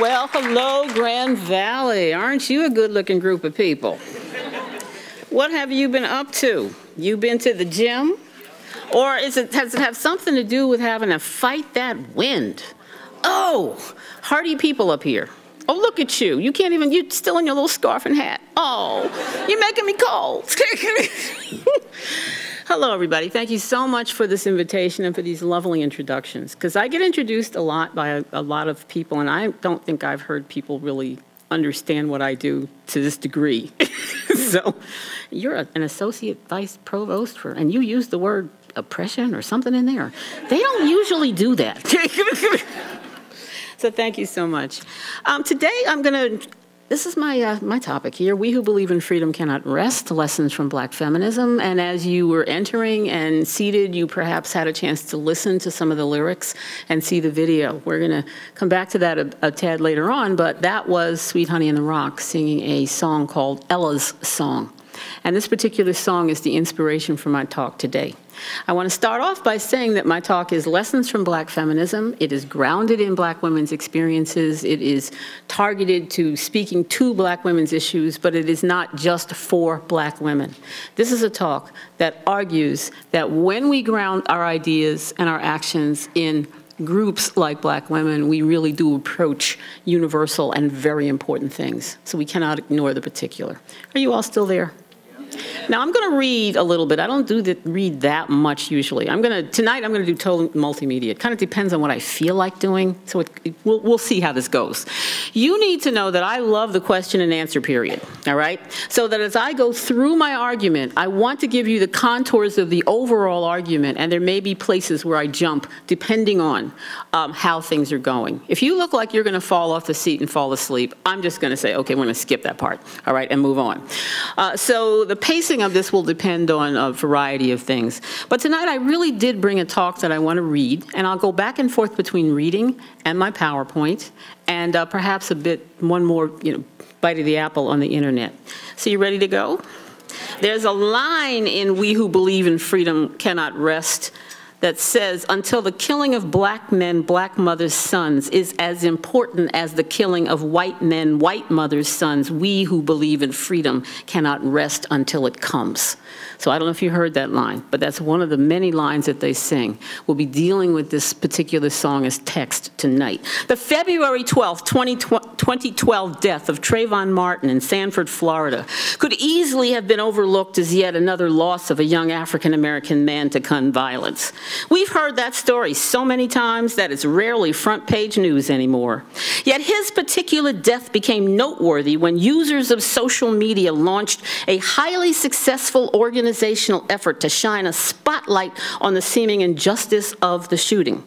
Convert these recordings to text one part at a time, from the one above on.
Well, hello, Grand Valley. Aren't you a good-looking group of people? What have you been up to? You been to the gym? Or is it, does it have something to do with having to fight that wind? Oh, hardy people up here. Oh, look at you. You can't even, you're still in your little scarf and hat. Oh, you're making me cold. Hello, everybody. Thank you so much for this invitation and for these lovely introductions. Because I get introduced a lot by a, a, lot of people, and I don't think I've heard people really understand what I do to this degree. so, you're a, an associate vice provost for, and you use the word oppression or something in there. They don't usually do that. so, thank you so much. Um, today, I'm going to this is my, uh, my topic here. We who believe in freedom cannot rest, lessons from black feminism. And as you were entering and seated, you perhaps had a chance to listen to some of the lyrics and see the video. We're going to come back to that a, a tad later on, but that was Sweet Honey in the Rock singing a song called Ella's Song. And this particular song is the inspiration for my talk today. I want to start off by saying that my talk is Lessons from Black Feminism. It is grounded in black women's experiences. It is targeted to speaking to black women's issues, but it is not just for black women. This is a talk that argues that when we ground our ideas and our actions in groups like black women, we really do approach universal and very important things. So we cannot ignore the particular. Are you all still there? Now I'm going to read a little bit. I don't do the, read that much usually. I'm going to tonight. I'm going to do total multimedia. It kind of depends on what I feel like doing. So it, it, we'll, we'll see how this goes. You need to know that I love the question and answer period. All right. So that as I go through my argument, I want to give you the contours of the overall argument, and there may be places where I jump depending on um, how things are going. If you look like you're going to fall off the seat and fall asleep, I'm just going to say, okay, we're going to skip that part. All right, and move on. Uh, so the pacing of this will depend on a variety of things. But tonight I really did bring a talk that I want to read, and I'll go back and forth between reading and my PowerPoint, and uh, perhaps a bit, one more, you know, bite of the apple on the internet. So you ready to go? There's a line in We Who Believe in Freedom Cannot Rest that says, until the killing of black men, black mothers' sons is as important as the killing of white men, white mothers' sons, we who believe in freedom cannot rest until it comes. So I don't know if you heard that line, but that's one of the many lines that they sing. We'll be dealing with this particular song as text tonight. The February 12th, 2012 death of Trayvon Martin in Sanford, Florida could easily have been overlooked as yet another loss of a young African American man to gun violence. We've heard that story so many times that it's rarely front page news anymore. Yet his particular death became noteworthy when users of social media launched a highly successful organizational effort to shine a spotlight on the seeming injustice of the shooting.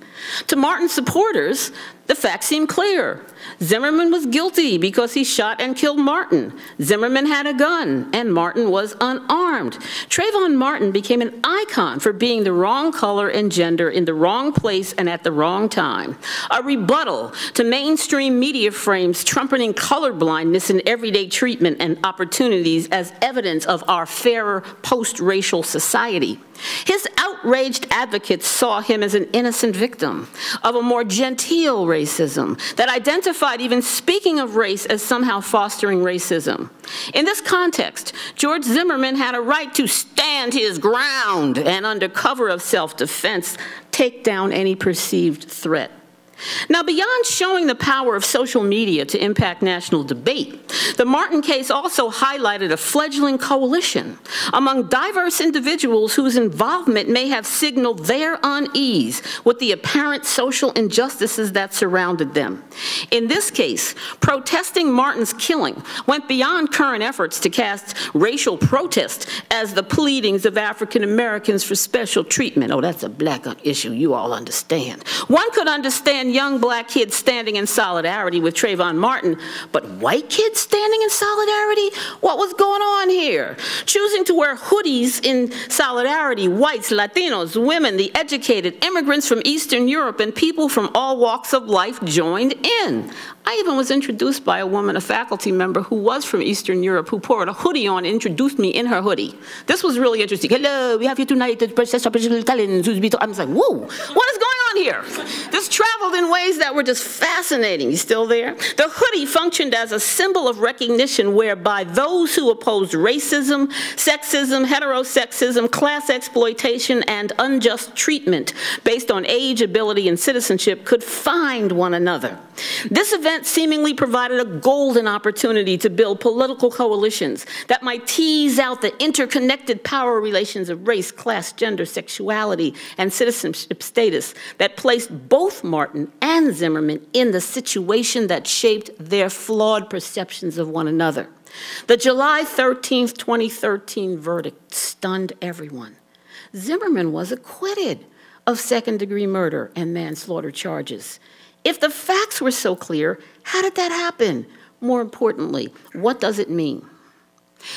To Martin's supporters, the facts seem clear. Zimmerman was guilty because he shot and killed Martin. Zimmerman had a gun, and Martin was unarmed. Trayvon Martin became an icon for being the wrong color and gender in the wrong place and at the wrong time. A rebuttal to mainstream media frames trumpeting colorblindness in everyday treatment and opportunities as evidence of our fairer post-racial society. His outraged advocates saw him as an innocent victim of a more genteel racism that identified even speaking of race as somehow fostering racism. In this context, George Zimmerman had a right to stand his ground and under cover of self-defense take down any perceived threat. Now, beyond showing the power of social media to impact national debate, the Martin case also highlighted a fledgling coalition among diverse individuals whose involvement may have signaled their unease with the apparent social injustices that surrounded them. In this case, protesting Martin's killing went beyond current efforts to cast racial protest as the pleadings of African Americans for special treatment. Oh, that's a black issue, you all understand. One could understand and young black kids standing in solidarity with Trayvon Martin, but white kids standing in solidarity? What was going on here? Choosing to wear hoodies in solidarity, whites, Latinos, women, the educated, immigrants from Eastern Europe, and people from all walks of life joined in. I even was introduced by a woman, a faculty member who was from Eastern Europe, who poured a hoodie on and introduced me in her hoodie. This was really interesting. Hello, we have here tonight the Princess Talents. I was like, whoa, what is going on here? This traveled in ways that were just fascinating. You still there? The hoodie functioned as a symbol of recognition whereby those who opposed racism, sexism, heterosexism, class exploitation, and unjust treatment based on age, ability, and citizenship could find one another. This event seemingly provided a golden opportunity to build political coalitions that might tease out the interconnected power relations of race, class, gender, sexuality, and citizenship status that placed both Martin and Zimmerman in the situation that shaped their flawed perceptions of one another. The July 13, 2013 verdict stunned everyone. Zimmerman was acquitted of second degree murder and manslaughter charges. If the facts were so clear, how did that happen? More importantly, what does it mean?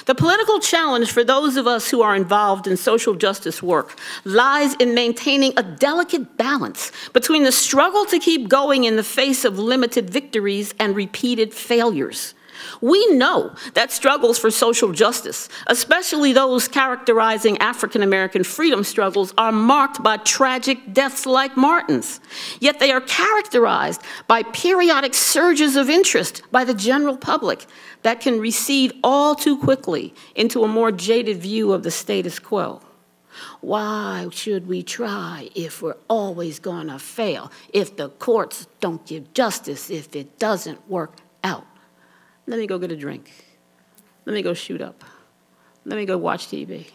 The political challenge for those of us who are involved in social justice work lies in maintaining a delicate balance between the struggle to keep going in the face of limited victories and repeated failures. We know that struggles for social justice, especially those characterizing African American freedom struggles, are marked by tragic deaths like Martin's. Yet they are characterized by periodic surges of interest by the general public that can recede all too quickly into a more jaded view of the status quo. Why should we try if we're always going to fail, if the courts don't give justice, if it doesn't work out? Let me go get a drink. Let me go shoot up. Let me go watch TV.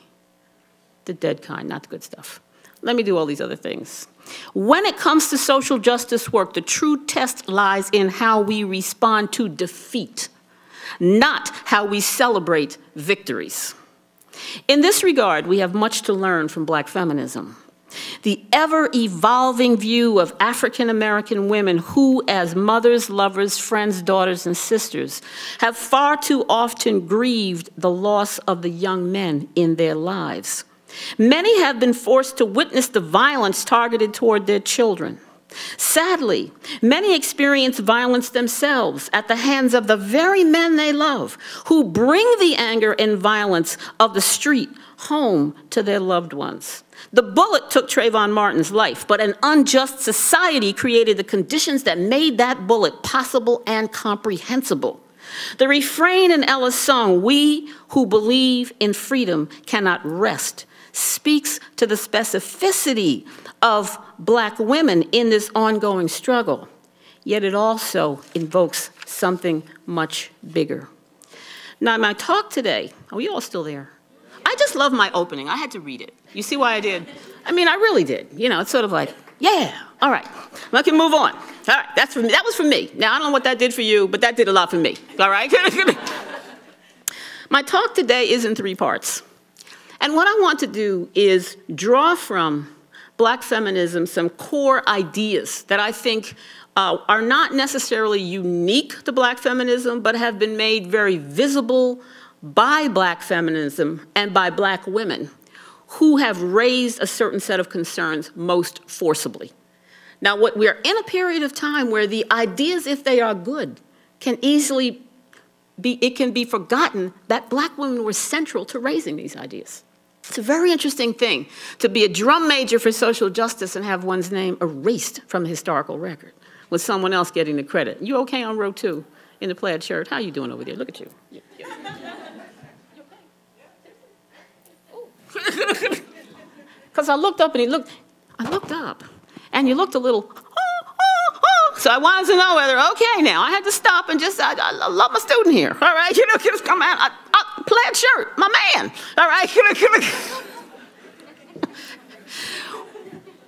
The dead kind, not the good stuff. Let me do all these other things. When it comes to social justice work, the true test lies in how we respond to defeat, not how we celebrate victories. In this regard, we have much to learn from black feminism the ever evolving view of African American women who, as mothers, lovers, friends, daughters, and sisters, have far too often grieved the loss of the young men in their lives. Many have been forced to witness the violence targeted toward their children. Sadly, many experience violence themselves at the hands of the very men they love, who bring the anger and violence of the street home to their loved ones. The bullet took Trayvon Martin's life, but an unjust society created the conditions that made that bullet possible and comprehensible. The refrain in Ella's song, We Who Believe in Freedom Cannot Rest, speaks to the specificity of black women in this ongoing struggle, yet it also invokes something much bigger. Now, my talk today, are we all still there? I just love my opening. I had to read it. You see why I did? I mean, I really did. You know, it's sort of like, yeah, all right, I can move on. All right, that's for me. That was for me. Now, I don't know what that did for you, but that did a lot for me. All right? my talk today is in three parts. And what I want to do is draw from black feminism some core ideas that I think uh, are not necessarily unique to black feminism, but have been made very visible by black feminism and by black women who have raised a certain set of concerns most forcibly. Now, what we're in a period of time where the ideas, if they are good, can easily be, it can be forgotten that black women were central to raising these ideas. It's a very interesting thing to be a drum major for social justice and have one's name erased from the historical record with someone else getting the credit. You okay on row two in the plaid shirt? How are you doing over there? Look at you. Because I looked up and he looked, I looked up and you looked a little, oh, oh, oh. so I wanted to know whether, okay, now I had to stop and just, I, I love my student here, all right, you know, just come out, I, I, plaid shirt, my man, all right,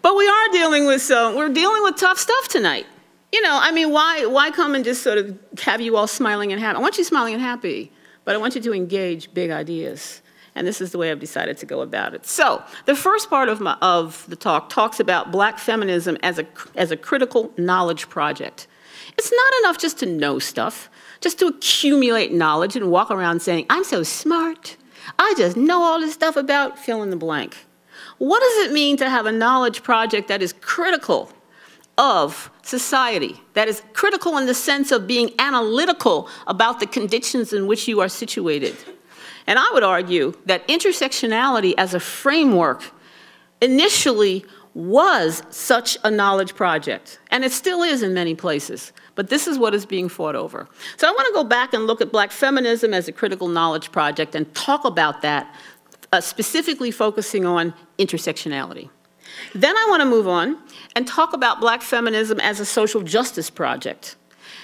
but we are dealing with, so we're dealing with tough stuff tonight. You know, I mean, why, why come and just sort of have you all smiling and happy? I want you smiling and happy, but I want you to engage big ideas and this is the way I've decided to go about it. So, the first part of, my, of the talk talks about black feminism as a, as a critical knowledge project. It's not enough just to know stuff, just to accumulate knowledge and walk around saying, I'm so smart. I just know all this stuff about fill in the blank. What does it mean to have a knowledge project that is critical of society, that is critical in the sense of being analytical about the conditions in which you are situated? And I would argue that intersectionality as a framework initially was such a knowledge project, and it still is in many places. But this is what is being fought over. So I want to go back and look at black feminism as a critical knowledge project and talk about that, uh, specifically focusing on intersectionality. Then I want to move on and talk about black feminism as a social justice project.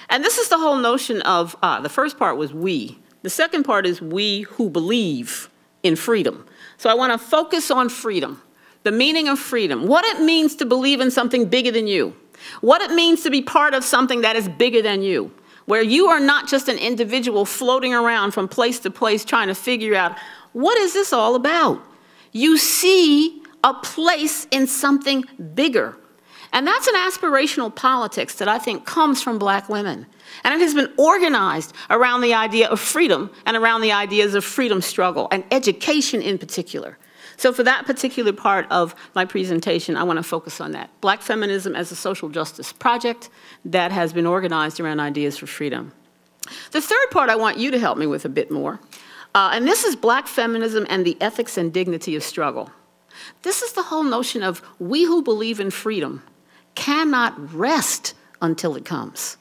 And this is the whole notion of uh, the first part was we. The second part is we who believe in freedom. So I want to focus on freedom, the meaning of freedom, what it means to believe in something bigger than you, what it means to be part of something that is bigger than you, where you are not just an individual floating around from place to place trying to figure out what is this all about? You see a place in something bigger. And that's an aspirational politics that I think comes from black women. And it has been organized around the idea of freedom and around the ideas of freedom struggle and education in particular. So for that particular part of my presentation, I want to focus on that. Black feminism as a social justice project that has been organized around ideas for freedom. The third part I want you to help me with a bit more, uh, and this is black feminism and the ethics and dignity of struggle. This is the whole notion of we who believe in freedom cannot rest until it comes.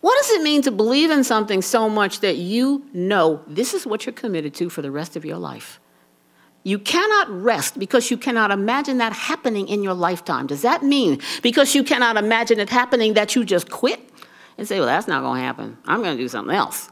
What does it mean to believe in something so much that you know this is what you're committed to for the rest of your life? You cannot rest because you cannot imagine that happening in your lifetime. Does that mean because you cannot imagine it happening that you just quit and say, well, that's not going to happen. I'm going to do something else?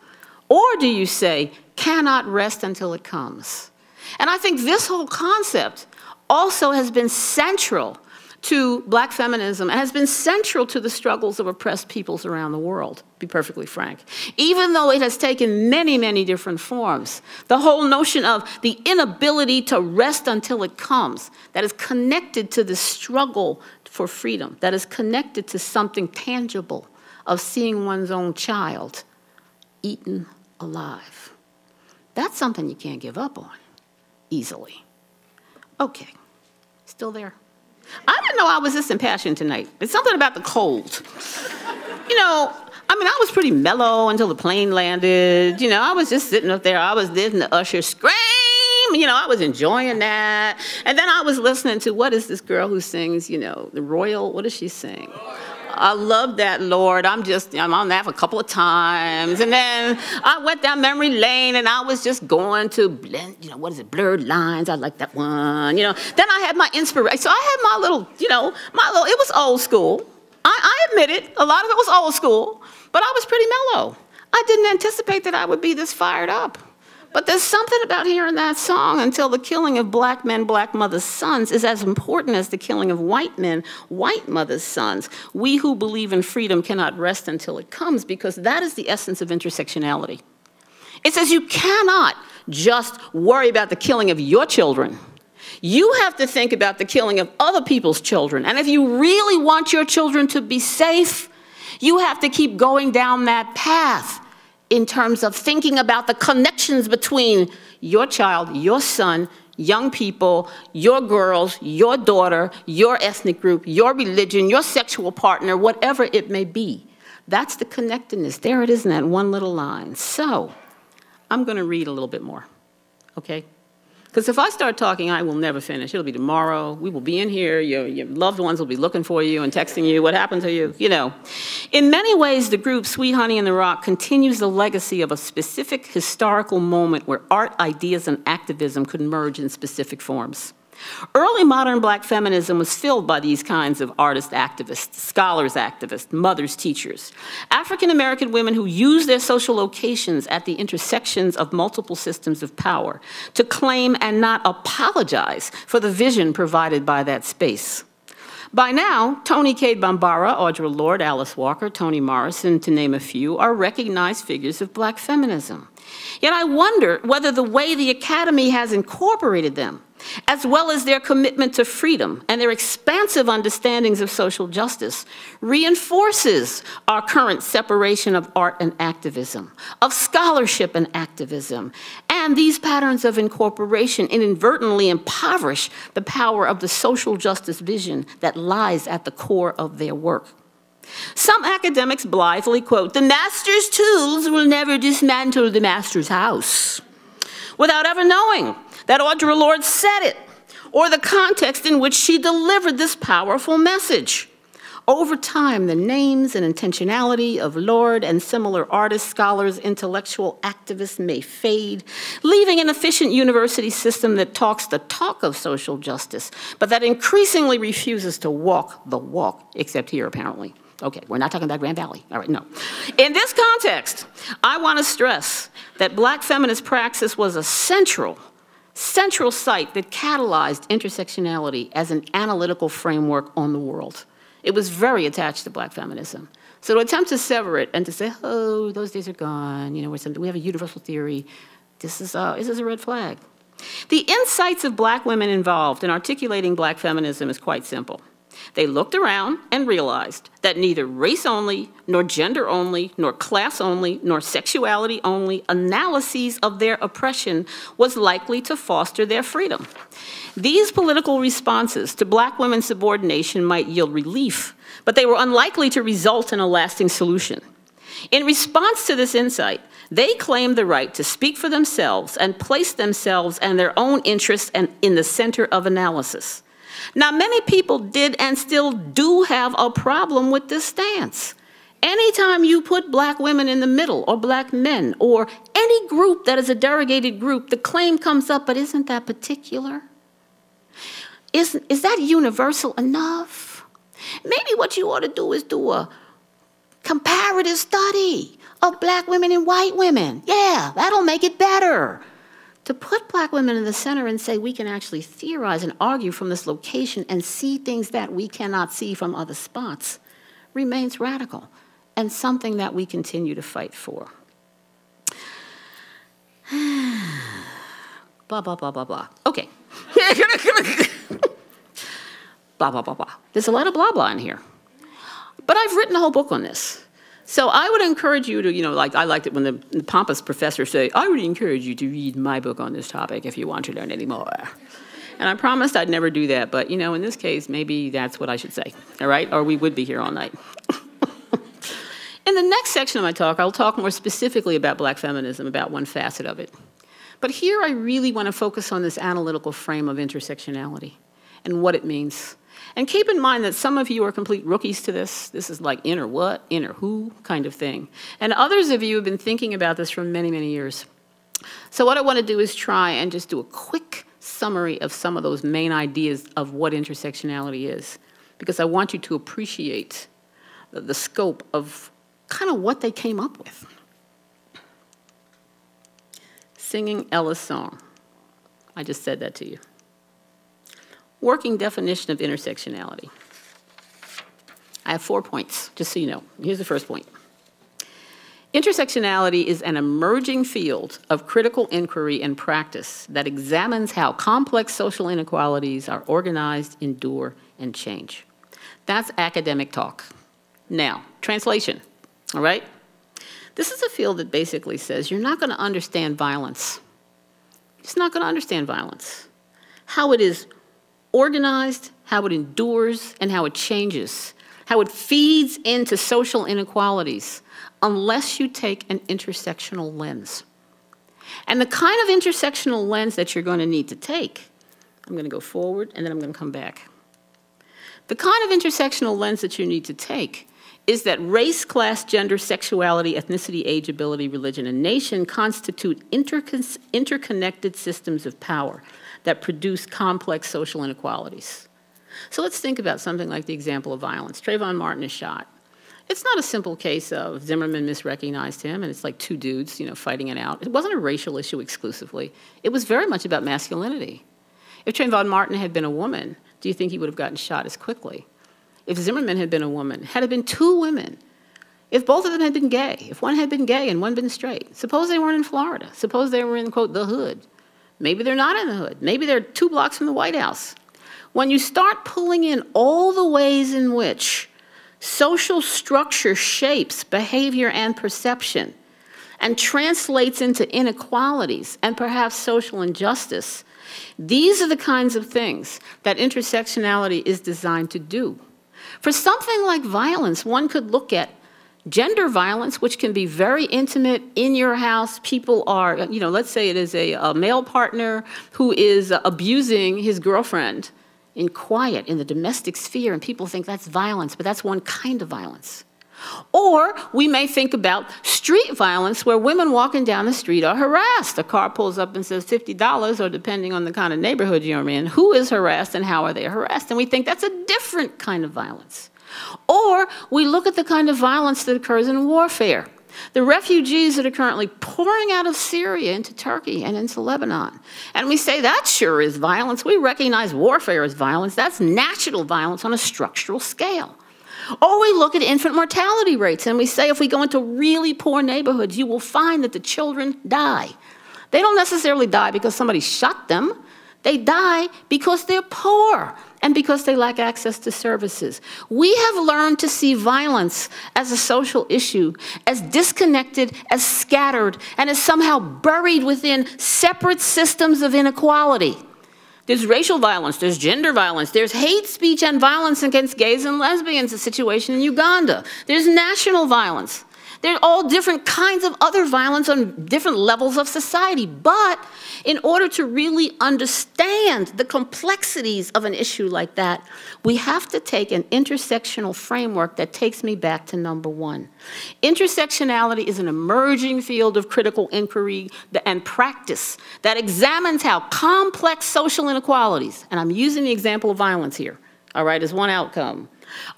Or do you say, cannot rest until it comes? And I think this whole concept also has been central to black feminism and has been central to the struggles of oppressed peoples around the world, be perfectly frank. Even though it has taken many, many different forms. The whole notion of the inability to rest until it comes, that is connected to the struggle for freedom, that is connected to something tangible of seeing one's own child eaten alive. That's something you can't give up on easily. Okay, still there? I didn't know I was this impassioned tonight. It's something about the cold. you know, I mean, I was pretty mellow until the plane landed. You know, I was just sitting up there. I was listening to Usher scream. You know, I was enjoying that. And then I was listening to what is this girl who sings, you know, the royal, what does she sing? I love that, Lord. I'm just, I'm on that for a couple of times. And then I went down memory lane and I was just going to blend, you know, what is it, blurred lines. I like that one, you know. Then I had my inspiration. So I had my little, you know, my little, it was old school. I, I admit it, a lot of it was old school, but I was pretty mellow. I didn't anticipate that I would be this fired up. But there's something about hearing that song until the killing of black men, black mothers' sons is as important as the killing of white men, white mothers' sons. We who believe in freedom cannot rest until it comes because that is the essence of intersectionality. It says you cannot just worry about the killing of your children. You have to think about the killing of other people's children. And if you really want your children to be safe, you have to keep going down that path in terms of thinking about the connections between your child, your son, young people, your girls, your daughter, your ethnic group, your religion, your sexual partner, whatever it may be. That's the connectedness. There it is in that one little line. So, I'm going to read a little bit more, okay? Because if I start talking, I will never finish. It'll be tomorrow. We will be in here. Your, your loved ones will be looking for you and texting you. What happened to you? You know. In many ways, the group Sweet Honey in the Rock continues the legacy of a specific historical moment where art, ideas, and activism could merge in specific forms. Early modern black feminism was filled by these kinds of artist activists, scholars activists, mothers, teachers. African American women who used their social locations at the intersections of multiple systems of power to claim and not apologize for the vision provided by that space. By now, Toni Cade Bambara, Audre Lorde, Alice Walker, Toni Morrison, to name a few, are recognized figures of black feminism. Yet I wonder whether the way the Academy has incorporated them as well as their commitment to freedom and their expansive understandings of social justice, reinforces our current separation of art and activism, of scholarship and activism. And these patterns of incorporation inadvertently impoverish the power of the social justice vision that lies at the core of their work. Some academics blithely quote, the master's tools will never dismantle the master's house, without ever knowing that Audre Lorde said it, or the context in which she delivered this powerful message. Over time, the names and intentionality of Lorde and similar artists, scholars, intellectual activists may fade, leaving an efficient university system that talks the talk of social justice, but that increasingly refuses to walk the walk, except here apparently. Okay, we're not talking about Grand Valley. All right, no. In this context, I want to stress that black feminist praxis was a central, central site that catalyzed intersectionality as an analytical framework on the world. It was very attached to black feminism. So to attempt to sever it and to say, oh, those days are gone, you know, we're we have a universal theory, this is, a, this is a red flag. The insights of black women involved in articulating black feminism is quite simple. They looked around and realized that neither race only, nor gender only, nor class only, nor sexuality only analyses of their oppression was likely to foster their freedom. These political responses to black women's subordination might yield relief, but they were unlikely to result in a lasting solution. In response to this insight, they claimed the right to speak for themselves and place themselves and their own interests and in the center of analysis. Now, many people did and still do have a problem with this stance. Anytime you put black women in the middle, or black men, or any group that is a derogated group, the claim comes up, but isn't that particular? Is, is that universal enough? Maybe what you ought to do is do a comparative study of black women and white women. Yeah, that'll make it better. To put black women in the center and say we can actually theorize and argue from this location and see things that we cannot see from other spots remains radical and something that we continue to fight for. blah, blah, blah, blah, blah. Okay. blah, blah, blah, blah. There's a lot of blah, blah in here. But I've written a whole book on this. So I would encourage you to, you know, like I liked it when the, the pompous professors say, I would encourage you to read my book on this topic if you want to learn any more. And I promised I'd never do that, but you know, in this case, maybe that's what I should say, all right? Or we would be here all night. in the next section of my talk, I'll talk more specifically about black feminism, about one facet of it. But here I really want to focus on this analytical frame of intersectionality and what it means and keep in mind that some of you are complete rookies to this. This is like inner what, inner who kind of thing. And others of you have been thinking about this for many, many years. So what I want to do is try and just do a quick summary of some of those main ideas of what intersectionality is, because I want you to appreciate the, scope of kind of what they came up with. Singing Ella's song. I just said that to you working definition of intersectionality. I have four points, just so you know. Here's the first point. Intersectionality is an emerging field of critical inquiry and practice that examines how complex social inequalities are organized, endure, and change. That's academic talk. Now, translation, all right? This is a field that basically says you're not going to understand violence. You're not going to understand violence. How it is organized, how it endures, and how it changes, how it feeds into social inequalities, unless you take an intersectional lens. And the kind of intersectional lens that you're going to need to take, I'm going to go forward and then I'm going to come back. The kind of intersectional lens that you need to take is that race, class, gender, sexuality, ethnicity, age, ability, religion, and nation constitute intercon interconnected systems of power that produce complex social inequalities. So let's think about something like the example of violence. Trayvon Martin is shot. It's not a simple case of Zimmerman misrecognized him and it's like two dudes, you know, fighting it out. It wasn't a racial issue exclusively. It was very much about masculinity. If Trayvon Martin had been a woman, do you think he would have gotten shot as quickly? If Zimmerman had been a woman, had it been two women, if both of them had been gay, if one had been gay and one been straight, suppose they weren't in Florida, suppose they were in, quote, the hood, Maybe they're not in the hood. Maybe they're two blocks from the White House. When you start pulling in all the ways in which social structure shapes behavior and perception and translates into inequalities and perhaps social injustice, these are the kinds of things that intersectionality is designed to do. For something like violence, one could look at Gender violence, which can be very intimate in your house, people are, you know, let's say it is a, a male partner who is abusing his girlfriend in quiet, in the domestic sphere, and people think that's violence, but that's one kind of violence. Or we may think about street violence where women walking down the street are harassed. A car pulls up and says $50, or depending on the kind of neighborhood you're in, who is harassed and how are they harassed? And we think that's a different kind of violence. Or we look at the kind of violence that occurs in warfare. The refugees that are currently pouring out of Syria into Turkey and into Lebanon. And we say that sure is violence. We recognize warfare as violence. That's national violence on a structural scale. Or we look at infant mortality rates and we say if we go into really poor neighborhoods, you will find that the children die. They don't necessarily die because somebody shot them. They die because they're poor and because they lack access to services. We have learned to see violence as a social issue, as disconnected, as scattered, and as somehow buried within separate systems of inequality. There's racial violence, there's gender violence, there's hate speech and violence against gays and lesbians, a situation in Uganda. There's national violence. There are all different kinds of other violence on different levels of society. But in order to really understand the complexities of an issue like that, we have to take an intersectional framework that takes me back to number one. Intersectionality is an emerging field of critical inquiry and practice that examines how complex social inequalities, and I'm using the example of violence here, all right, as one outcome,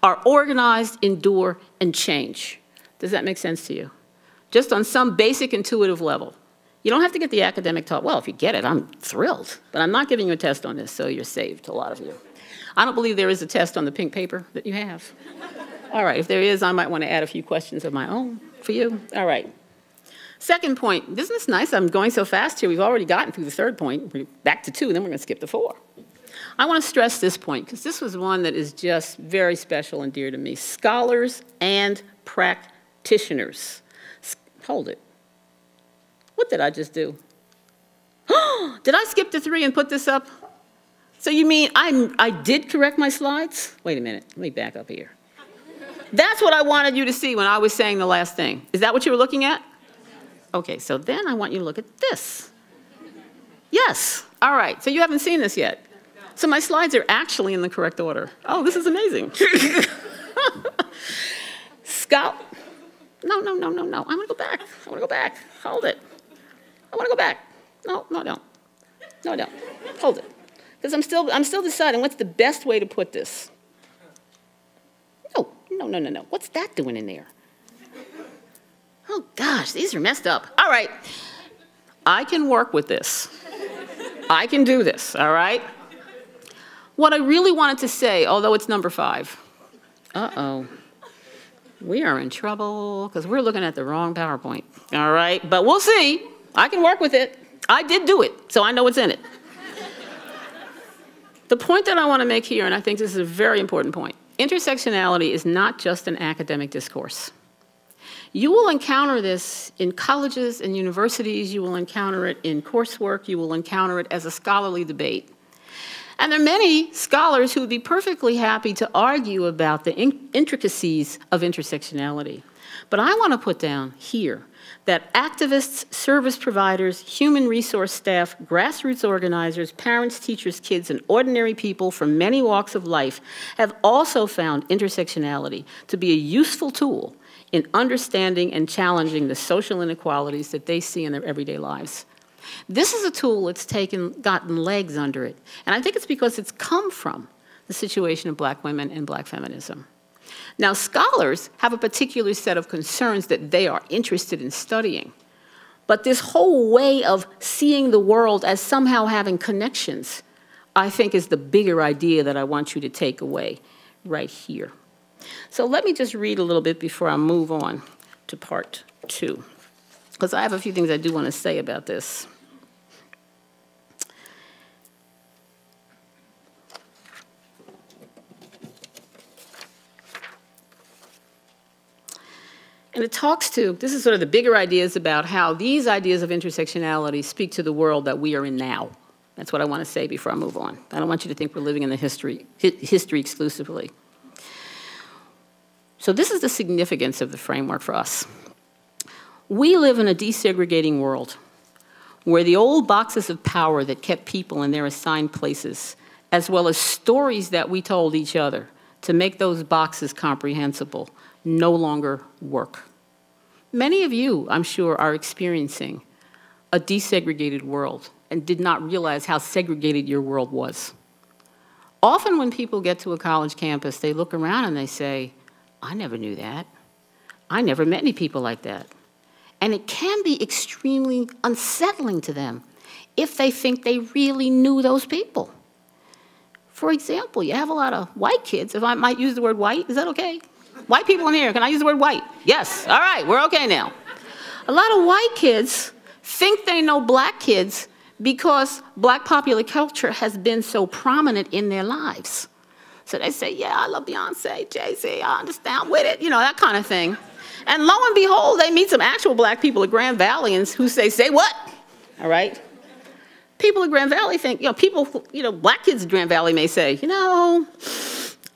are organized, endure, and change. Does that make sense to you? Just on some basic intuitive level. You don't have to get the academic talk. Well, if you get it, I'm thrilled. But I'm not giving you a test on this, so you're saved, a lot of you. I don't believe there is a test on the pink paper that you have. All right, if there is, I might want to add a few questions of my own for you. All right. Second point, isn't this nice? I'm going so fast here. We've already gotten through the third point. We're back to two, then we're going to skip to four. I want to stress this point because this was one that is just very special and dear to me. Scholars and practitioners practitioners. Hold it. What did I just do? did I skip the three and put this up? So you mean I, I did correct my slides? Wait a minute, let me back up here. That's what I wanted you to see when I was saying the last thing. Is that what you were looking at? Okay, so then I want you to look at this. Yes, all right, so you haven't seen this yet. So my slides are actually in the correct order. Oh, this is amazing. Scout, no, no, no, no, no. I want to go back. I want to go back. Hold it. I want to go back. No, no, don't. No, don't. Hold it. Because I'm still, I'm still deciding what's the best way to put this. No, no, no, no, no. What's that doing in there? Oh, gosh, these are messed up. All right. I can work with this. I can do this, all right? What I really wanted to say, although it's number five, uh oh we are in trouble because we're looking at the wrong PowerPoint. All right, but we'll see. I can work with it. I did do it, so I know what's in it. the point that I want to make here, and I think this is a very important point intersectionality is not just an academic discourse. You will encounter this in colleges and universities, you will encounter it in coursework, you will encounter it as a scholarly debate. And there are many scholars who would be perfectly happy to argue about the in intricacies of intersectionality. But I want to put down here that activists, service providers, human resource staff, grassroots organizers, parents, teachers, kids, and ordinary people from many walks of life have also found intersectionality to be a useful tool in understanding and challenging the social inequalities that they see in their everyday lives. This is a tool that's taken, gotten legs under it. And I think it's because it's come from the situation of black women and black feminism. Now, scholars have a particular set of concerns that they are interested in studying. But this whole way of seeing the world as somehow having connections, I think is the bigger idea that I want you to take away right here. So let me just read a little bit before I move on to part two, because I have a few things I do want to say about this. And it talks to, this is sort of the bigger ideas about how these ideas of intersectionality speak to the world that we are in now. That's what I want to say before I move on. I don't want you to think we're living in the history, history exclusively. So this is the significance of the framework for us. We live in a desegregating world where the old boxes of power that kept people in their assigned places, as well as stories that we told each other to make those boxes comprehensible, no longer work. Many of you, I'm sure, are experiencing a desegregated world and did not realize how segregated your world was. Often when people get to a college campus, they look around and they say, I never knew that. I never met any people like that. And it can be extremely unsettling to them if they think they really knew those people. For example, you have a lot of white kids, if I might use the word white, is that okay? White people in here, can I use the word white? Yes, all right, we're okay now. A lot of white kids think they know black kids because black popular culture has been so prominent in their lives. So they say, yeah, I love Beyonce, Jay-Z, I understand with it, you know, that kind of thing. And lo and behold, they meet some actual black people at Grand Valleyans who say, say what? All right? People at Grand Valley think, you know, people, you know, black kids at Grand Valley may say, you know,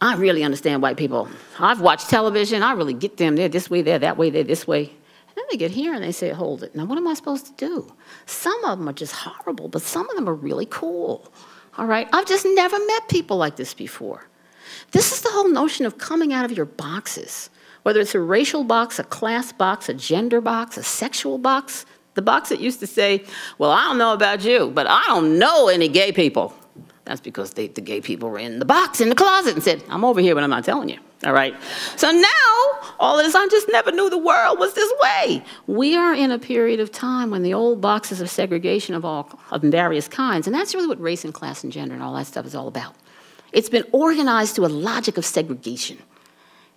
I really understand white people. I've watched television, I really get them. They're this way, they're that way, they're this way. And then they get here and they say, hold it. Now, what am I supposed to do? Some of them are just horrible, but some of them are really cool. All right? I've just never met people like this before. This is the whole notion of coming out of your boxes, whether it's a racial box, a class box, a gender box, a sexual box. The box that used to say, well, I don't know about you, but I don't know any gay people. That's because they, the gay people were in the box in the closet and said, I'm over here, but I'm not telling you. All right. So now, all of this, I just never knew the world was this way. We are in a period of time when the old boxes of segregation of all of various kinds, and that's really what race and class and gender and all that stuff is all about. It's been organized to a logic of segregation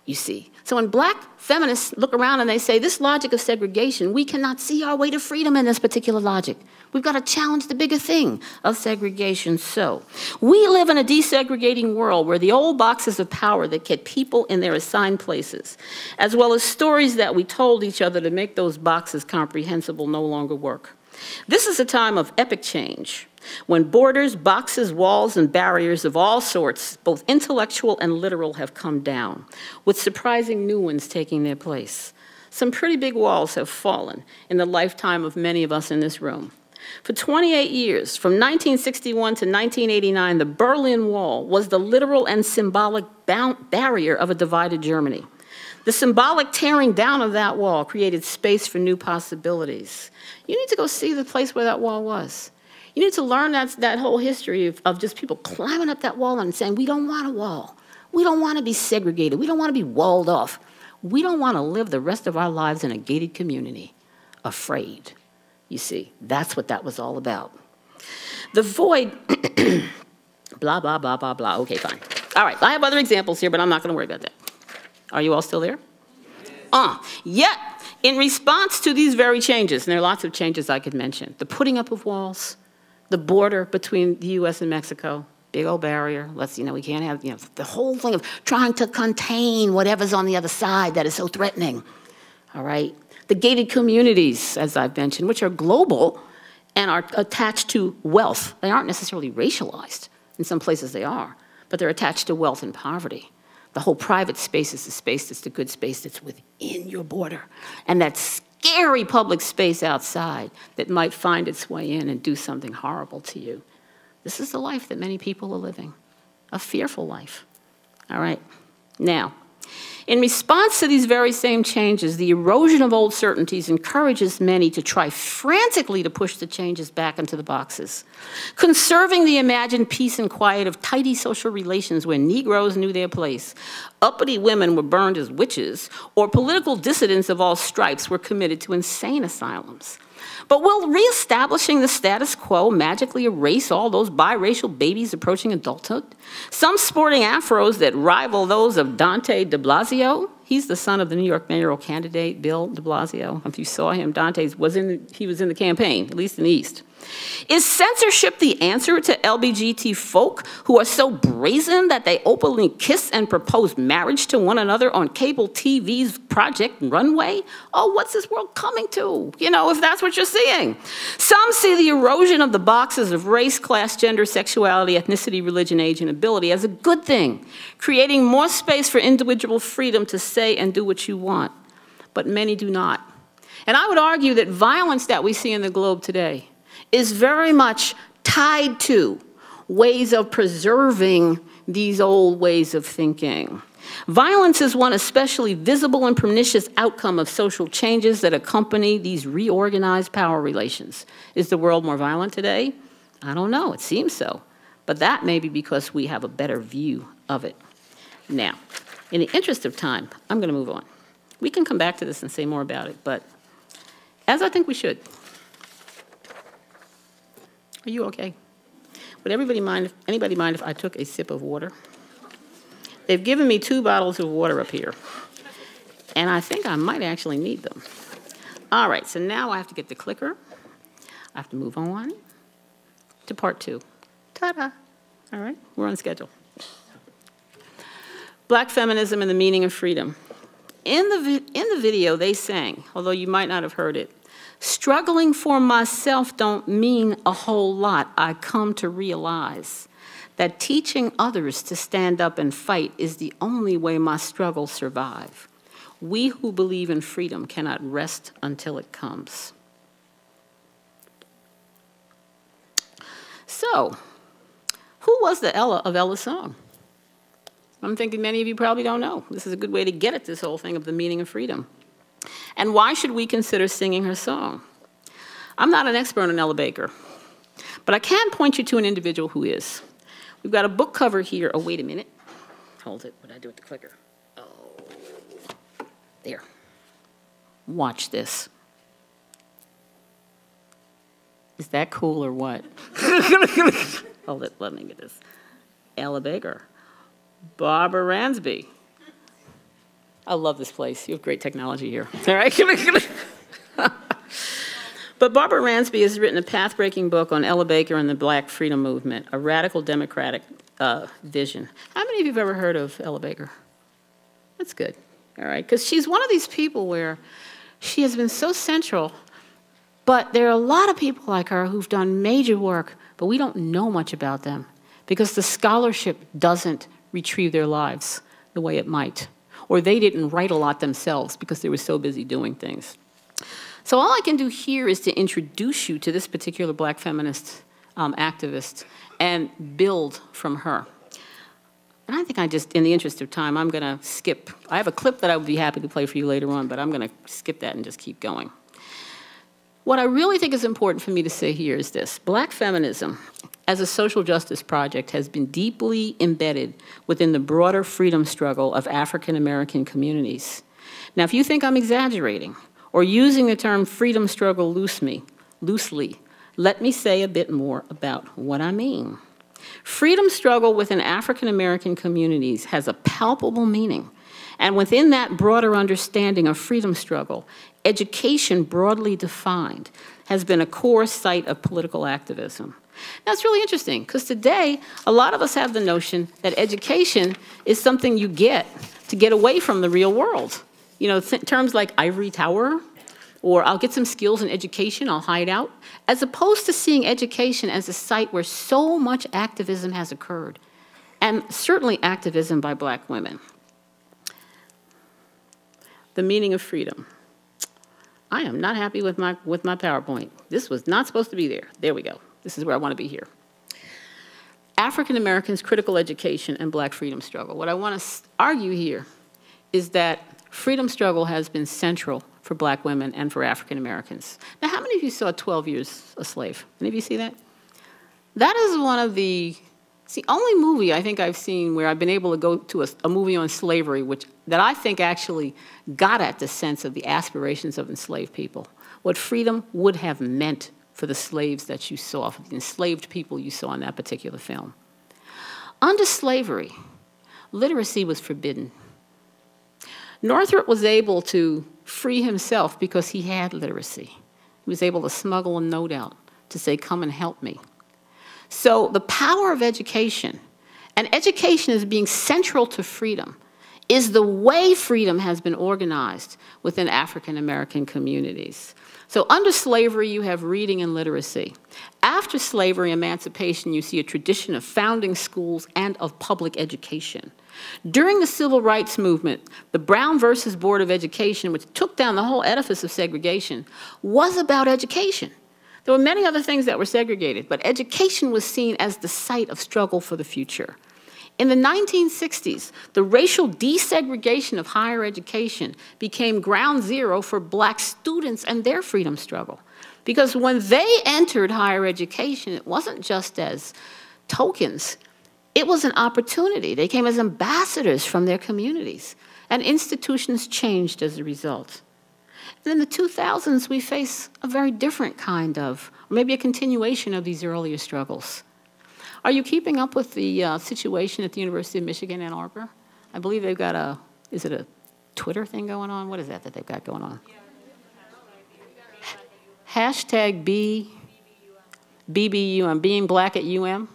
you see. So when black feminists look around and they say, this logic of segregation, we cannot see our way to freedom in this particular logic. We've got to challenge the bigger thing of segregation. So we live in a desegregating world where the old boxes of power that kept people in their assigned places, as well as stories that we told each other to make those boxes comprehensible, no longer work. This is a time of epic change when borders, boxes, walls, and barriers of all sorts, both intellectual and literal, have come down, with surprising new ones taking their place. Some pretty big walls have fallen in the lifetime of many of us in this room. For 28 years, from 1961 to 1989, the Berlin Wall was the literal and symbolic barrier of a divided Germany. The symbolic tearing down of that wall created space for new possibilities. You need to go see the place where that wall was. You need to learn that, that whole history of, of just people climbing up that wall and saying, we don't want a wall. We don't want to be segregated. We don't want to be walled off. We don't want to live the rest of our lives in a gated community, afraid. You see, that's what that was all about. The void, blah, blah, blah, blah, blah. Okay, fine. All right, I have other examples here, but I'm not going to worry about that. Are you all still there? Uh, yet, in response to these very changes, and there are lots of changes I could mention, the putting up of walls, the border between the US and Mexico, big old barrier. Let's, you know, we can't have, you know, the whole thing of trying to contain whatever's on the other side that is so threatening. All right? The gated communities, as I've mentioned, which are global and are attached to wealth. They aren't necessarily racialized. In some places they are, but they're attached to wealth and poverty. The whole private space is the space that's the good space that's within your border. And that's scary public space outside that might find its way in and do something horrible to you. This is the life that many people are living, a fearful life. All right. Now, in response to these very same changes, the erosion of old certainties encourages many to try frantically to push the changes back into the boxes, conserving the imagined peace and quiet of tidy social relations where Negroes knew their place, uppity women were burned as witches, or political dissidents of all stripes were committed to insane asylums. But will reestablishing the status quo magically erase all those biracial babies approaching adulthood? Some sporting afros that rival those of Dante de Blasio. He's the son of the New York mayoral candidate, Bill de Blasio. If you saw him, Dante was in he was in the campaign, at least in the East. Is censorship the answer to LBGT folk who are so brazen that they openly kiss and propose marriage to one another on cable TV's Project Runway? Oh, what's this world coming to? You know, if that's what you're seeing. Some see the erosion of the boxes of race, class, gender, sexuality, ethnicity, religion, age, and ability as a good thing, creating more space for individual freedom to say and do what you want. But many do not. And I would argue that violence that we see in the globe today is very much tied to ways of preserving these old ways of thinking. Violence is one especially visible and pernicious outcome of social changes that accompany these reorganized power relations. Is the world more violent today? I don't know, it seems so. But that may be because we have a better view of it. Now, in the interest of time, I'm going to move on. We can come back to this and say more about it, but as I think we should. Are you okay? Would everybody mind, if, anybody mind if I took a sip of water? They've given me two bottles of water up here, and I think I might actually need them. All right, so now I have to get the clicker. I have to move on to part two. Ta-da! All right, we're on schedule. Black feminism and the meaning of freedom. In the, in the video, they sang, although you might not have heard it, Struggling for myself don't mean a whole lot. I come to realize that teaching others to stand up and fight is the only way my struggles survive. We who believe in freedom cannot rest until it comes. So, who was the Ella of Ella's song? I'm thinking many of you probably don't know. This is a good way to get at this whole thing of the meaning of freedom. And why should we consider singing her song? I'm not an expert on Ella Baker, but I can point you to an individual who is. We've got a book cover here. Oh, wait a minute. Hold it. What did I do with the clicker? Oh, there. Watch this. Is that cool or what? Hold it. Let me get this. Ella Baker. Barbara Ransby. I love this place. You have great technology here. All right. but Barbara Ransby has written a path-breaking book on Ella Baker and the Black Freedom Movement, a radical democratic uh, vision. How many of you have ever heard of Ella Baker? That's good. All right, because she's one of these people where she has been so central, but there are a lot of people like her who've done major work, but we don't know much about them because the scholarship doesn't retrieve their lives the way it might or they didn't write a lot themselves because they were so busy doing things. So all I can do here is to introduce you to this particular black feminist um, activist and build from her. And I think I just, in the interest of time, I'm going to skip. I have a clip that I would be happy to play for you later on, but I'm going to skip that and just keep going. What I really think is important for me to say here is this. Black feminism as a social justice project has been deeply embedded within the broader freedom struggle of African American communities. Now, if you think I'm exaggerating or using the term freedom struggle loosely, loosely, let me say a bit more about what I mean. Freedom struggle within African American communities has a palpable meaning. And within that broader understanding of freedom struggle, education broadly defined has been a core site of political activism. Now, it's really interesting because today, a lot of us have the notion that education is something you get to get away from the real world. You know, terms like ivory tower, or I'll get some skills in education, I'll hide out, as opposed to seeing education as a site where so much activism has occurred, and certainly activism by black women. The meaning of freedom. I am not happy with my, with my PowerPoint. This was not supposed to be there. There we go. This is where I want to be here. African Americans' critical education and black freedom struggle. What I want to argue here is that freedom struggle has been central for black women and for African Americans. Now, how many of you saw 12 Years a Slave? Any of you see that? That is one of the, it's the only movie I think I've seen where I've been able to go to a, a movie on slavery, which, that I think actually got at the sense of the aspirations of enslaved people, what freedom would have meant for the slaves that you saw, for the enslaved people you saw in that particular film. Under slavery, literacy was forbidden. Northup was able to free himself because he had literacy. He was able to smuggle a note out to say, come and help me. So the power of education, and education is being central to freedom, is the way freedom has been organized within African American communities. So under slavery, you have reading and literacy. After slavery emancipation, you see a tradition of founding schools and of public education. During the civil rights movement, the Brown versus Board of Education, which took down the whole edifice of segregation, was about education. There were many other things that were segregated, but education was seen as the site of struggle for the future. In the 1960s, the racial desegregation of higher education became ground zero for black students and their freedom struggle. Because when they entered higher education, it wasn't just as tokens, it was an opportunity. They came as ambassadors from their communities, and institutions changed as a result. And in the 2000s, we face a very different kind of, or maybe a continuation of these earlier struggles. Are you keeping up with the uh, situation at the University of Michigan, Ann Arbor? I believe they've got a, is it a Twitter thing going on? What is that that they've got going on? Hashtag B, BBUM, being black at UM.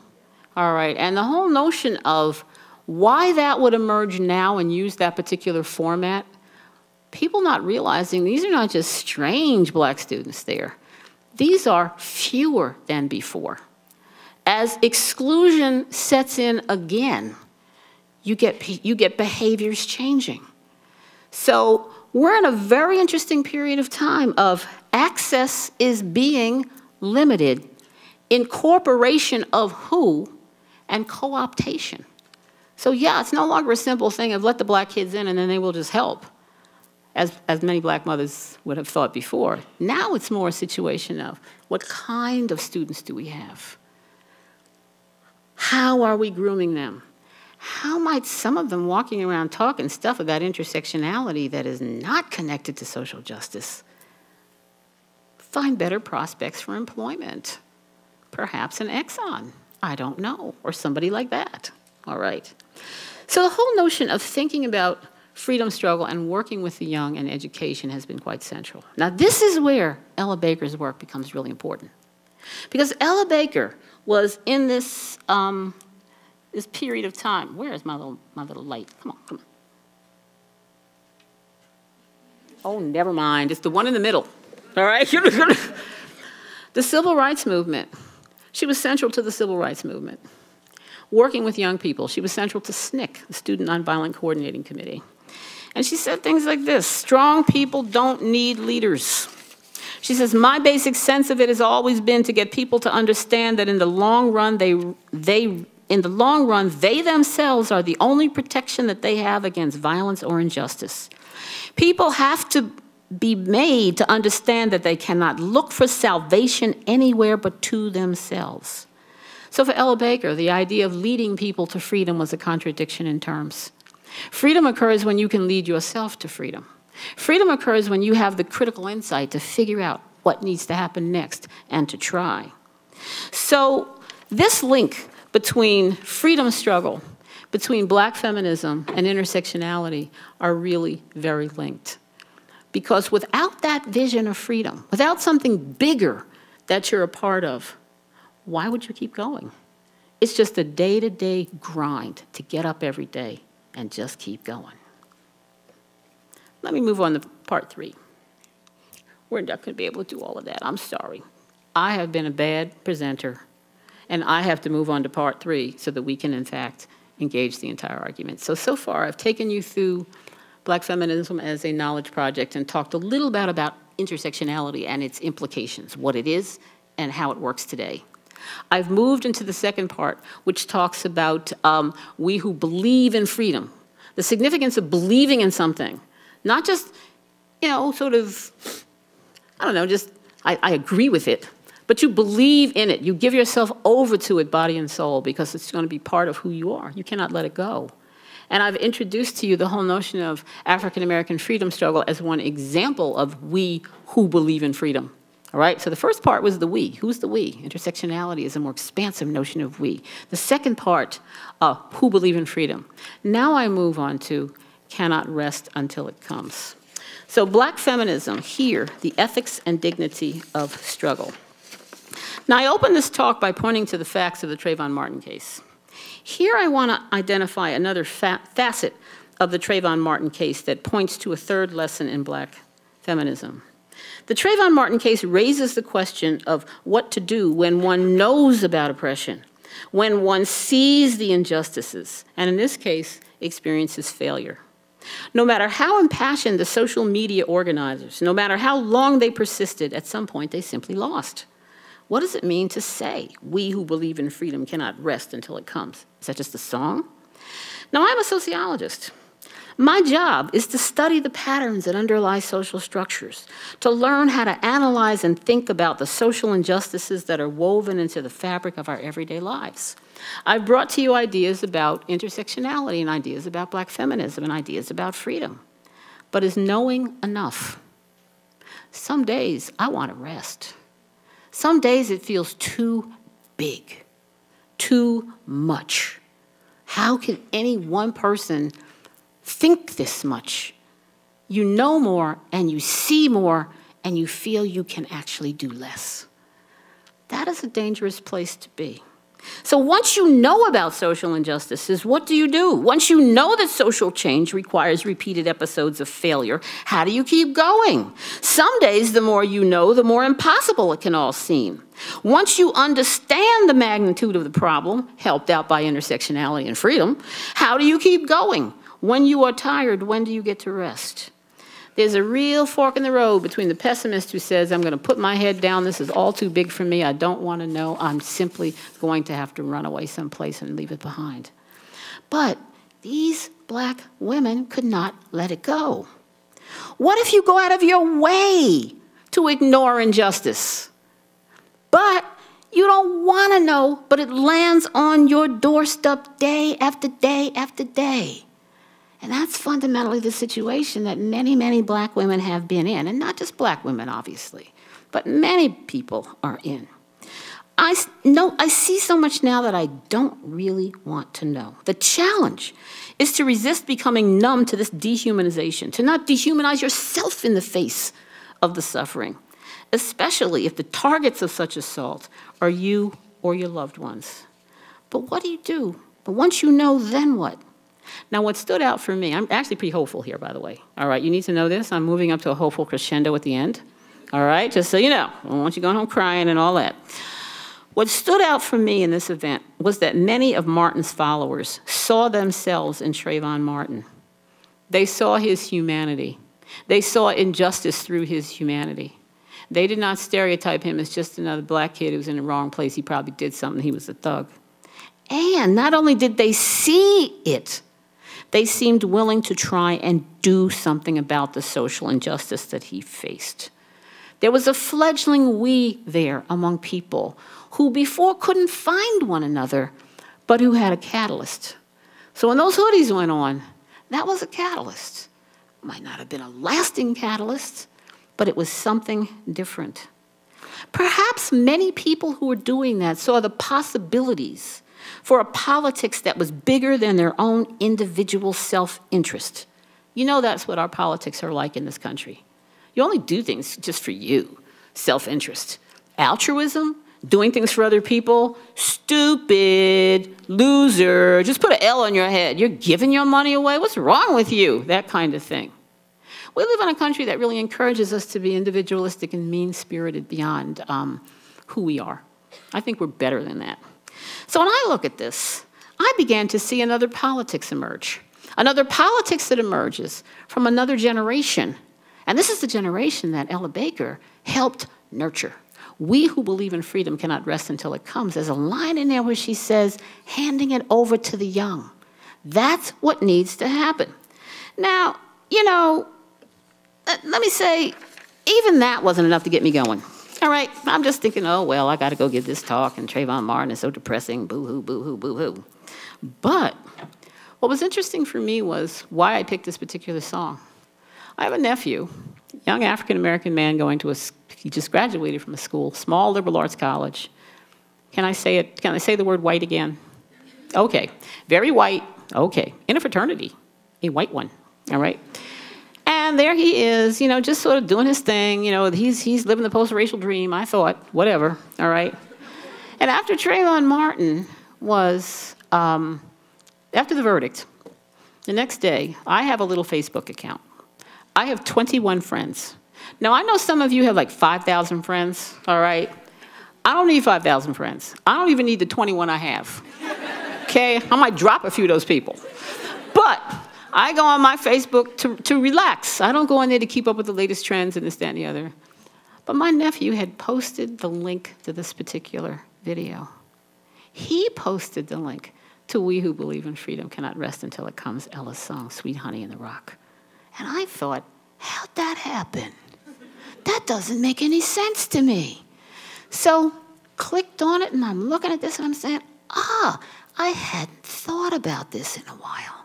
All right, and the whole notion of why that would emerge now and use that particular format, people not realizing these are not just strange black students there. These are fewer than before as exclusion sets in again, you get, you get behaviors changing. So we're in a very interesting period of time of access is being limited, incorporation of who, and co-optation. So yeah, it's no longer a simple thing of let the black kids in and then they will just help, as, as many black mothers would have thought before. Now it's more a situation of what kind of students do we have? How are we grooming them? How might some of them walking around talking stuff about intersectionality that is not connected to social justice find better prospects for employment? Perhaps an Exxon, I don't know, or somebody like that. All right. So the whole notion of thinking about freedom struggle and working with the young and education has been quite central. Now, this is where Ella Baker's work becomes really important. Because Ella Baker was in this, um, this period of time. Where is my little, my little light? Come on, come on. Oh, never mind. It's the one in the middle. All right? the civil rights movement. She was central to the civil rights movement. Working with young people, she was central to SNCC, the Student Nonviolent Coordinating Committee. And she said things like this strong people don't need leaders. She says, My basic sense of it has always been to get people to understand that in the long run, they, they, in the long run, they themselves are the only protection that they have against violence or injustice. People have to be made to understand that they cannot look for salvation anywhere but to themselves. So for Ella Baker, the idea of leading people to freedom was a contradiction in terms. Freedom occurs when you can lead yourself to freedom. Freedom occurs when you have the critical insight to figure out what needs to happen next and to try. So, this link between freedom struggle, between black feminism and intersectionality are really very linked. Because without that vision of freedom, without something bigger that you're a part of, why would you keep going? It's just a day to day grind to get up every day and just keep going. Let me move on to part three. We're not going to be able to do all of that. I'm sorry. I have been a bad presenter, and I have to move on to part three so that we can, in fact, engage the entire argument. So, so far, I've taken you through Black Feminism as a knowledge project and talked a little bit about intersectionality and its implications, what it is and how it works today. I've moved into the second part, which talks about um, we who believe in freedom, the significance of believing in something, not just, you know, sort of, I don't know, just, I, I agree with it, but you believe in it. You give yourself over to it, body and soul, because it's going to be part of who you are. You cannot let it go. And I've introduced to you the whole notion of African American freedom struggle as one example of we who believe in freedom. All right, so the first part was the we. Who's the we? Intersectionality is a more expansive notion of we. The second part, uh, who believe in freedom. Now I move on to cannot rest until it comes. So, black feminism, here, the ethics and dignity of struggle. Now, I open this talk by pointing to the facts of the Trayvon Martin case. Here, I want to identify another fa facet of the Trayvon Martin case that points to a third lesson in black feminism. The Trayvon Martin case raises the question of what to do when one knows about oppression, when one sees the injustices, and in this case, experiences failure. No matter how impassioned the social media organizers, no matter how long they persisted, at some point they simply lost. What does it mean to say, we who believe in freedom cannot rest until it comes? Is that just a song? Now, I'm a sociologist. My job is to study the patterns that underlie social structures, to learn how to analyze and think about the social injustices that are woven into the fabric of our everyday lives. I've brought to you ideas about intersectionality and ideas about black feminism and ideas about freedom. But is knowing enough? Some days I want to rest. Some days it feels too big, too much. How can any one person think this much? You know more and you see more and you feel you can actually do less. That is a dangerous place to be. So once you know about social injustices, what do you do? Once you know that social change requires repeated episodes of failure, how do you keep going? Some days, the more you know, the more impossible it can all seem. Once you understand the magnitude of the problem, helped out by intersectionality and freedom, how do you keep going? When you are tired, when do you get to rest? There's a real fork in the road between the pessimist who says, I'm going to put my head down, this is all too big for me, I don't want to know, I'm simply going to have to run away someplace and leave it behind. But these black women could not let it go. What if you go out of your way to ignore injustice? But you don't want to know, but it lands on your doorstep day after day after day. And that's fundamentally the situation that many, many black women have been in, and not just black women, obviously, but many people are in. I, know, I see so much now that I don't really want to know. The challenge is to resist becoming numb to this dehumanization, to not dehumanize yourself in the face of the suffering, especially if the targets of such assault are you or your loved ones. But what do you do? But once you know, then what? Now, what stood out for me, I'm actually pretty hopeful here, by the way. All right, you need to know this. I'm moving up to a hopeful crescendo at the end. All right, just so you know. I don't want you going home crying and all that. What stood out for me in this event was that many of Martin's followers saw themselves in Trayvon Martin. They saw his humanity. They saw injustice through his humanity. They did not stereotype him as just another black kid who was in the wrong place. He probably did something. He was a thug. And not only did they see it, they seemed willing to try and do something about the social injustice that he faced. There was a fledgling we there among people who before couldn't find one another, but who had a catalyst. So when those hoodies went on, that was a catalyst. Might not have been a lasting catalyst, but it was something different. Perhaps many people who were doing that saw the possibilities for a politics that was bigger than their own individual self interest. You know that's what our politics are like in this country. You only do things just for you self interest. Altruism, doing things for other people, stupid, loser, just put an L on your head. You're giving your money away. What's wrong with you? That kind of thing. We live in a country that really encourages us to be individualistic and mean spirited beyond um, who we are. I think we're better than that. So when I look at this, I began to see another politics emerge, another politics that emerges from another generation. And this is the generation that Ella Baker helped nurture. We who believe in freedom cannot rest until it comes. There's a line in there where she says, handing it over to the young. That's what needs to happen. Now, you know, let me say, even that wasn't enough to get me going. All right, I'm just thinking, oh, well, I got to go give this talk, and Trayvon Martin is so depressing, boo hoo, boo hoo, boo hoo. But what was interesting for me was why I picked this particular song. I have a nephew, young African American man going to a, he just graduated from a school, small liberal arts college. Can I say it? Can I say the word white again? Okay, very white, okay, in a fraternity, a white one, all right? And there he is, you know, just sort of doing his thing. You know, he's, he's living the post racial dream, I thought, whatever, all right? And after Trayvon Martin was, um, after the verdict, the next day, I have a little Facebook account. I have 21 friends. Now, I know some of you have like 5,000 friends, all right? I don't need 5,000 friends. I don't even need the 21 I have. Okay? I might drop a few of those people. But I go on my Facebook to, to relax. I don't go on there to keep up with the latest trends and this, that, and the other. But my nephew had posted the link to this particular video. He posted the link to We Who Believe in Freedom Cannot Rest Until It Comes, Ella's song, Sweet Honey in the Rock. And I thought, how'd that happen? That doesn't make any sense to me. So clicked on it and I'm looking at this and I'm saying, ah, I hadn't thought about this in a while.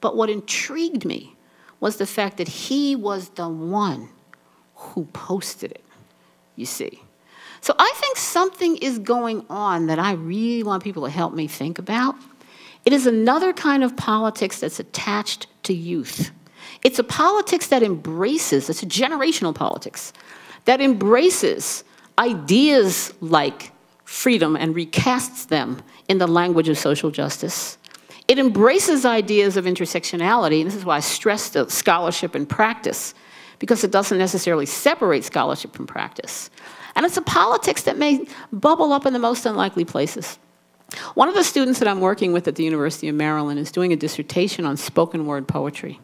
But what intrigued me was the fact that he was the one who posted it, you see. So I think something is going on that I really want people to help me think about. It is another kind of politics that's attached to youth. It's a politics that embraces, it's a generational politics, that embraces ideas like freedom and recasts them in the language of social justice. It embraces ideas of intersectionality, and this is why I stress scholarship and practice, because it doesn't necessarily separate scholarship from practice. And it's a politics that may bubble up in the most unlikely places. One of the students that I'm working with at the University of Maryland is doing a dissertation on spoken word poetry.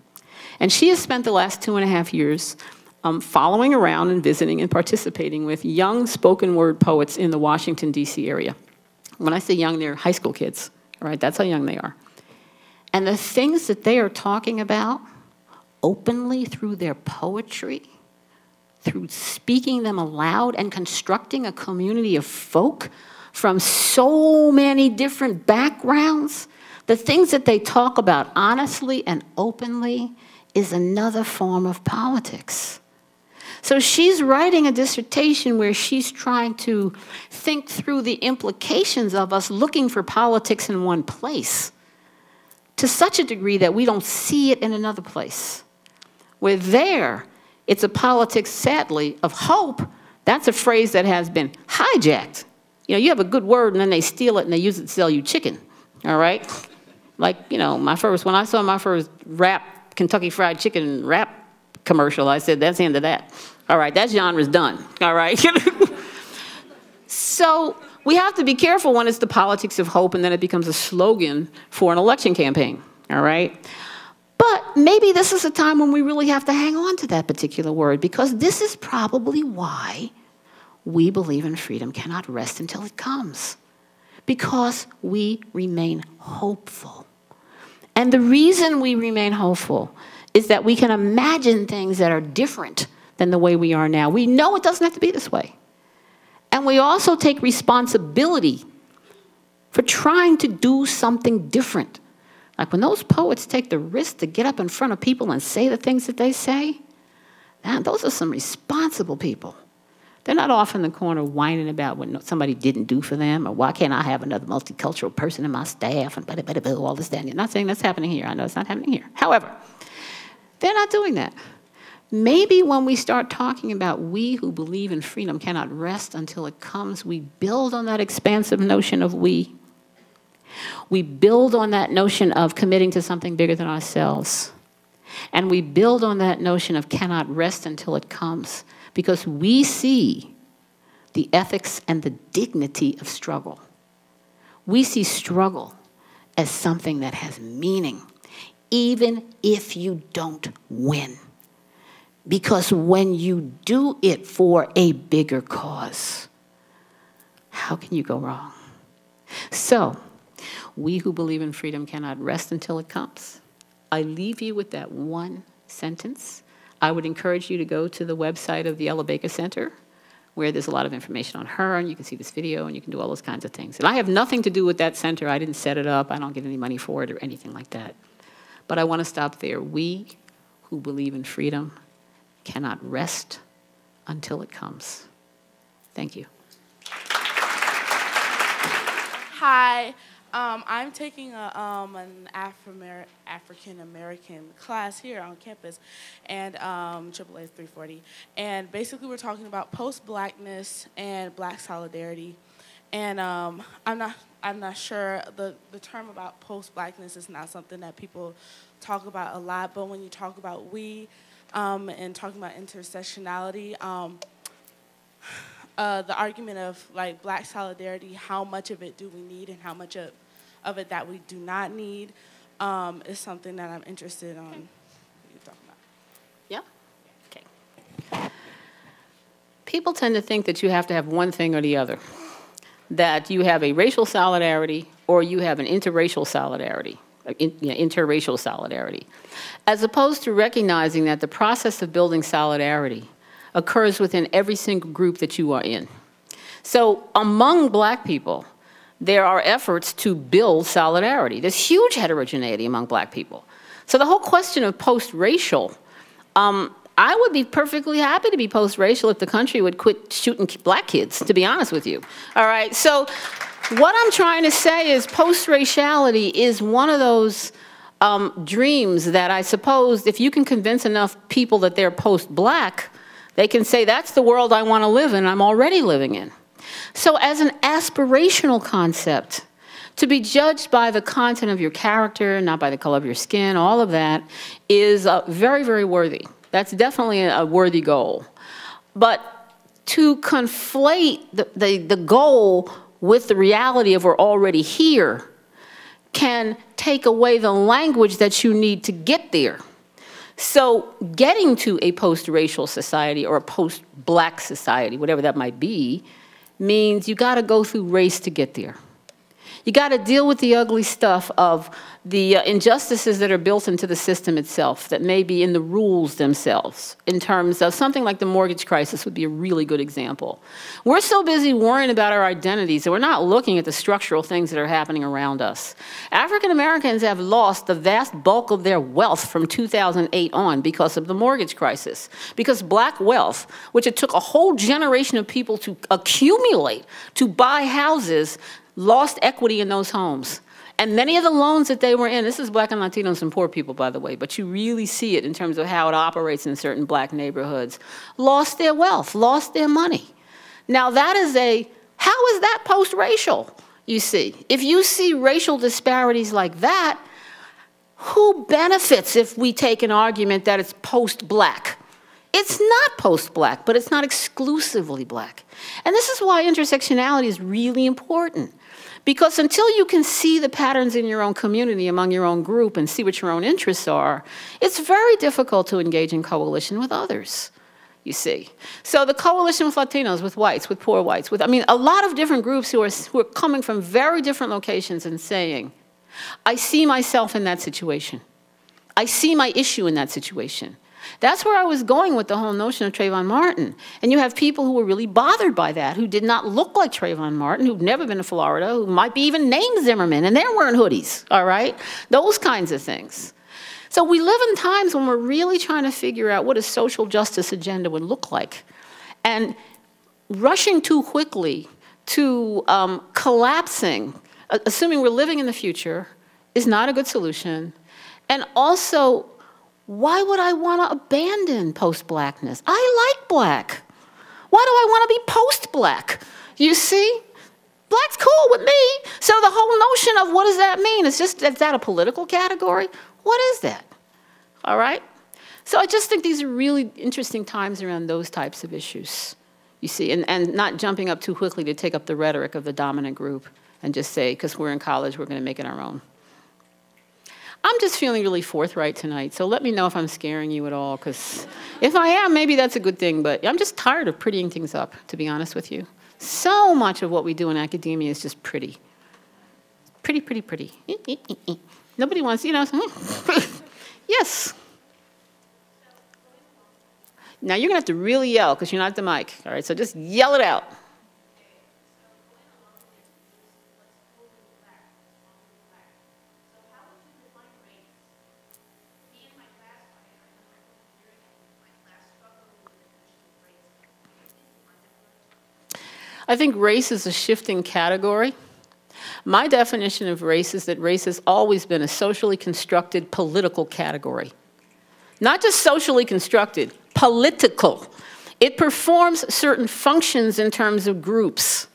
And she has spent the last two and a half years um, following around and visiting and participating with young spoken word poets in the Washington, D.C. area. When I say young, they're high school kids, right? That's how young they are. And the things that they are talking about openly through their poetry, through speaking them aloud and constructing a community of folk from so many different backgrounds, the things that they talk about honestly and openly is another form of politics. So she's writing a dissertation where she's trying to think through the implications of us looking for politics in one place to such a degree that we don't see it in another place. Where there, it's a politics, sadly, of hope. That's a phrase that has been hijacked. You know, you have a good word and then they steal it and they use it to sell you chicken, all right? Like, you know, my first, when I saw my first rap Kentucky Fried Chicken rap commercial, I said, that's the end of that. All right, that genre's done. All right. so we have to be careful when it's the politics of hope and then it becomes a slogan for an election campaign. All right. But maybe this is a time when we really have to hang on to that particular word because this is probably why we believe in freedom cannot rest until it comes. Because we remain hopeful. And the reason we remain hopeful is that we can imagine things that are different than the way we are now. We know it doesn't have to be this way. And we also take responsibility for trying to do something different. Like when those poets take the risk to get up in front of people and say the things that they say, man, those are some responsible people. They're not off in the corner whining about what somebody didn't do for them or why can't I have another multicultural person in my staff and blah, blah, blah, all this, that. I'm not saying that's happening here. I know it's not happening here. However, they're not doing that. Maybe when we start talking about we who believe in freedom cannot rest until it comes, we build on that expansive notion of we. We build on that notion of committing to something bigger than ourselves. And we build on that notion of cannot rest until it comes because we see the ethics and the dignity of struggle. We see struggle as something that has meaning, even if you don't win. Because when you do it for a bigger cause, how can you go wrong? So, we who believe in freedom cannot rest until it comes. I leave you with that one sentence I would encourage you to go to the website of the Ella Baker Center, where there's a lot of information on her, and you can see this video, and you can do all those kinds of things. And I have nothing to do with that center. I didn't set it up. I don't get any money for it or anything like that. But I want to stop there. We who believe in freedom cannot rest until it comes. Thank you. Hi. Um, I'm taking a, um, an African American class here on campus, and um, AAA 340. And basically, we're talking about post blackness and black solidarity. and um, I'm not I'm not sure the the term about post blackness is not something that people talk about a lot. But when you talk about we um, and talking about intersectionality. Um, uh, the argument of like black solidarity, how much of it do we need and how much of, of it that we do not need, um, is something that I'm interested on. you talking about. Yeah? Okay. People tend to think that you have to have one thing or the other, that you have a racial solidarity or you have an interracial solidarity, in, you know, interracial solidarity, as opposed to recognizing that the process of building solidarity occurs within every single group that you are in. So among black people, there are efforts to build solidarity. There's huge heterogeneity among black people. So the whole question of post-racial, um, I would be perfectly happy to be post-racial if the country would quit shooting black kids, to be honest with you. All right, so what I'm trying to say is post-raciality is one of those um, dreams that I suppose if you can convince enough people that they're post-black, they can say, that's the world I want to live in, I'm already living in. So as an aspirational concept, to be judged by the content of your character, not by the color of your skin, all of that is uh, very, very worthy. That's definitely a worthy goal. But to conflate the, the, the goal with the reality of we're already here can take away the language that you need to get there. So getting to a post-racial society or a post-black society, whatever that might be, means you got to go through race to get there. You got to deal with the ugly stuff of the uh, injustices that are built into the system itself that may be in the rules themselves in terms of something like the mortgage crisis would be a really good example. We're so busy worrying about our identities that we're not looking at the structural things that are happening around us. African Americans have lost the vast bulk of their wealth from 2008 on because of the mortgage crisis. Because black wealth, which it took a whole generation of people to accumulate to buy houses, lost equity in those homes. And many of the loans that they were in, this is black and Latinos and poor people, by the way, but you really see it in terms of how it operates in certain black neighborhoods, lost their wealth, lost their money. Now that is a, how is that post-racial, you see? If you see racial disparities like that, who benefits if we take an argument that it's post-black? It's not post-black, but it's not exclusively black. And this is why intersectionality is really important. Because until you can see the patterns in your own community, among your own group, and see what your own interests are, it's very difficult to engage in coalition with others, you see. So the coalition with Latinos, with whites, with poor whites, with, I mean, a lot of different groups who are, who are coming from very different locations and saying, I see myself in that situation. I see my issue in that situation. That's where I was going with the whole notion of Trayvon Martin. And you have people who were really bothered by that, who did not look like Trayvon Martin, who've never been to Florida, who might be even named Zimmerman, and they're wearing hoodies, all right? Those kinds of things. So we live in times when we're really trying to figure out what a social justice agenda would look like. And rushing too quickly to um, collapsing, assuming we're living in the future, is not a good solution. And also why would I want to abandon post-blackness? I like black. Why do I want to be post-black? You see? Black's cool with me. So the whole notion of what does that mean? It's just, is that a political category? What is that? All right? So I just think these are really interesting times around those types of issues. You see, and, and not jumping up too quickly to take up the rhetoric of the dominant group and just say, because we're in college, we're going to make it our own. I'm just feeling really forthright tonight, so let me know if I'm scaring you at all, because if I am, maybe that's a good thing, but I'm just tired of prettying things up, to be honest with you. So much of what we do in academia is just pretty. Pretty, pretty, pretty. Nobody wants, you know, yes. Now you're gonna have to really yell because you're not at the mic, all right? So just yell it out. I think race is a shifting category. My definition of race is that race has always been a socially constructed political category. Not just socially constructed, political. It performs certain functions in terms of groups.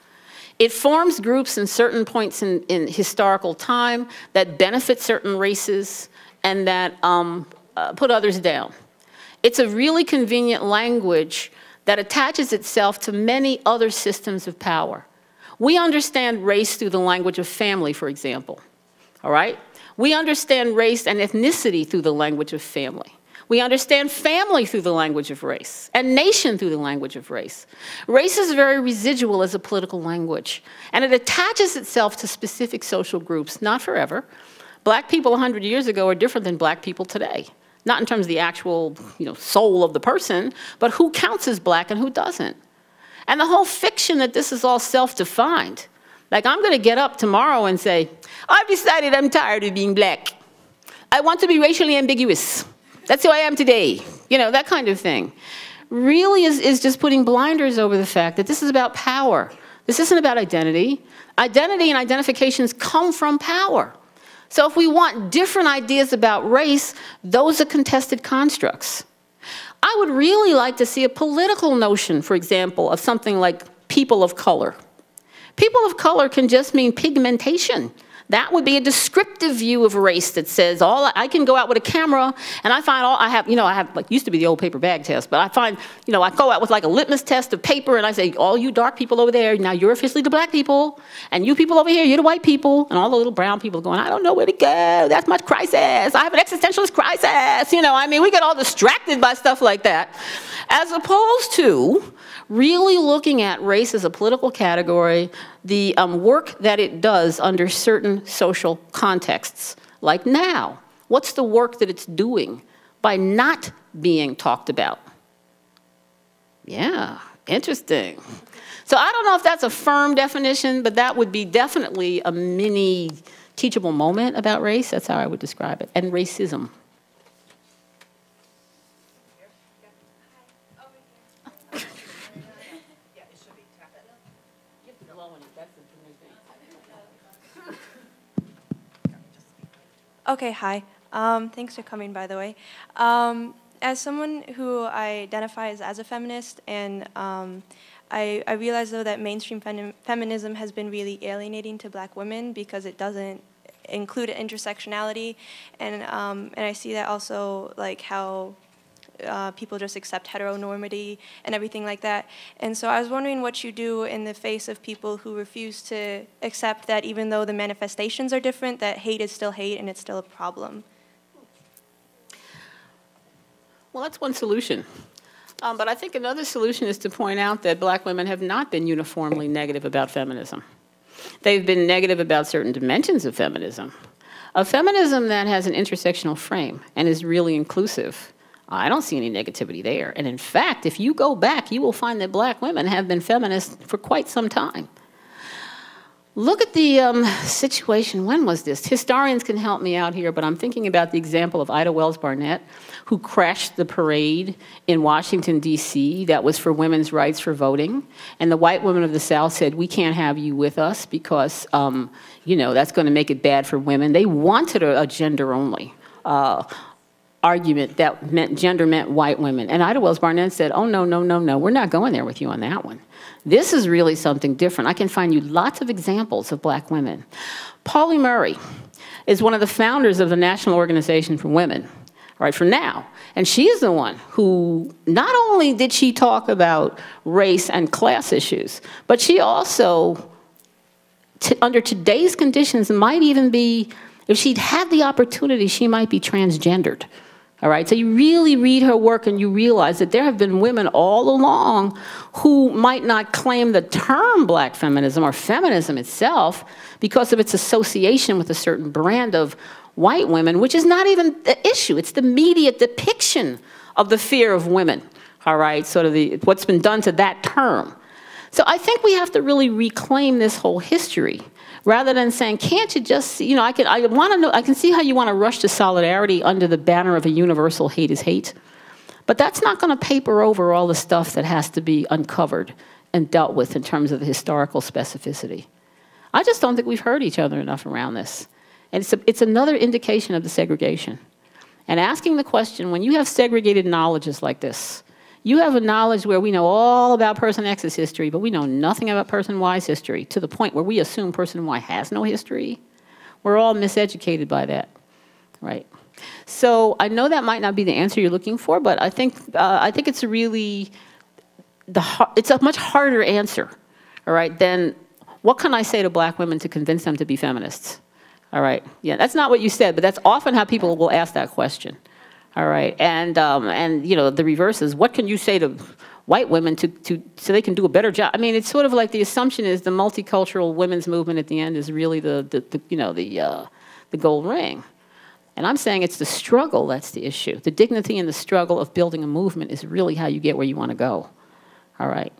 It forms groups in certain points in, in historical time that benefit certain races and that um, uh, put others down. It's a really convenient language that attaches itself to many other systems of power. We understand race through the language of family, for example, all right? We understand race and ethnicity through the language of family. We understand family through the language of race and nation through the language of race. Race is very residual as a political language, and it attaches itself to specific social groups, not forever. Black people 100 years ago are different than black people today. Not in terms of the actual you know, soul of the person, but who counts as black and who doesn't. And the whole fiction that this is all self defined. Like, I'm going to get up tomorrow and say, I've decided I'm tired of being black. I want to be racially ambiguous. That's who I am today. You know, that kind of thing. Really is, is just putting blinders over the fact that this is about power. This isn't about identity. Identity and identifications come from power. So if we want different ideas about race, those are contested constructs. I would really like to see a political notion, for example, of something like people of color. People of color can just mean pigmentation. That would be a descriptive view of race that says all I can go out with a camera and I find all I have, you know, I have like used to be the old paper bag test, but I find, you know, I go out with like a litmus test of paper and I say, all you dark people over there, now you're officially the black people, and you people over here, you're the white people, and all the little brown people going, I don't know where to go. That's my crisis. I have an existentialist crisis. You know, I mean, we get all distracted by stuff like that, as opposed to really looking at race as a political category, the um, work that it does under certain social contexts. Like now, what's the work that it's doing by not being talked about? Yeah, interesting. So I don't know if that's a firm definition, but that would be definitely a mini teachable moment about race. That's how I would describe it, and racism. Okay, hi. Um, thanks for coming, by the way. Um, as someone who identifies as a feminist, and um, I, I realize though that mainstream fem feminism has been really alienating to black women because it doesn't include intersectionality, and um, and I see that also like how uh, people just accept heteronormity and everything like that. And so I was wondering what you do in the face of people who refuse to accept that even though the manifestations are different, that hate is still hate and it's still a problem. Well, that's one solution. Um, but I think another solution is to point out that black women have not been uniformly negative about feminism. They've been negative about certain dimensions of feminism. A feminism that has an intersectional frame and is really inclusive I don't see any negativity there. And in fact, if you go back, you will find that black women have been feminists for quite some time. Look at the um, situation. When was this? Historians can help me out here, but I'm thinking about the example of Ida Wells Barnett, who crashed the parade in Washington, D.C., that was for women's rights for voting. And the white women of the South said, We can't have you with us because, um, you know, that's going to make it bad for women. They wanted a, a gender only. Uh, argument that meant gender meant white women. And Ida Wells Barnett said, oh, no, no, no, no, we're not going there with you on that one. This is really something different. I can find you lots of examples of black women. Pauli Murray is one of the founders of the National Organization for Women, right, for now. And she's the one who not only did she talk about race and class issues, but she also, under today's conditions, might even be, if she'd had the opportunity, she might be transgendered. All right, so you really read her work and you realize that there have been women all along who might not claim the term black feminism or feminism itself because of its association with a certain brand of white women, which is not even the issue. It's the media depiction of the fear of women, all right, sort of the, what's been done to that term. So I think we have to really reclaim this whole history rather than saying, can't you just, you know, I can, I want to know, I can see how you want to rush to solidarity under the banner of a universal hate is hate. But that's not going to paper over all the stuff that has to be uncovered and dealt with in terms of the historical specificity. I just don't think we've heard each other enough around this. And it's, a, it's another indication of the segregation. And asking the question when you have segregated knowledges like this, You have a knowledge where we know all about person X's history, but we know nothing about person Y's history to the point where we assume person Y has no history. We're all miseducated by that, right? So I know that might not be the answer you're looking for, but I think, uh, I think it's a really, the, it's a much harder answer, all right, than what can I say to black women to convince them to be feminists? All right, yeah, that's not what you said, but that's often how people will ask that question. All right, and, um, and, you know, the reverse is, what can you say to white women to, to, so they can do a better job? I mean, it's sort of like the assumption is the multicultural women's movement at the end is really the, the, the you know, the, uh, the gold ring. And I'm saying it's the struggle that's the issue. The dignity and the struggle of building a movement is really how you get where you want to go. All right.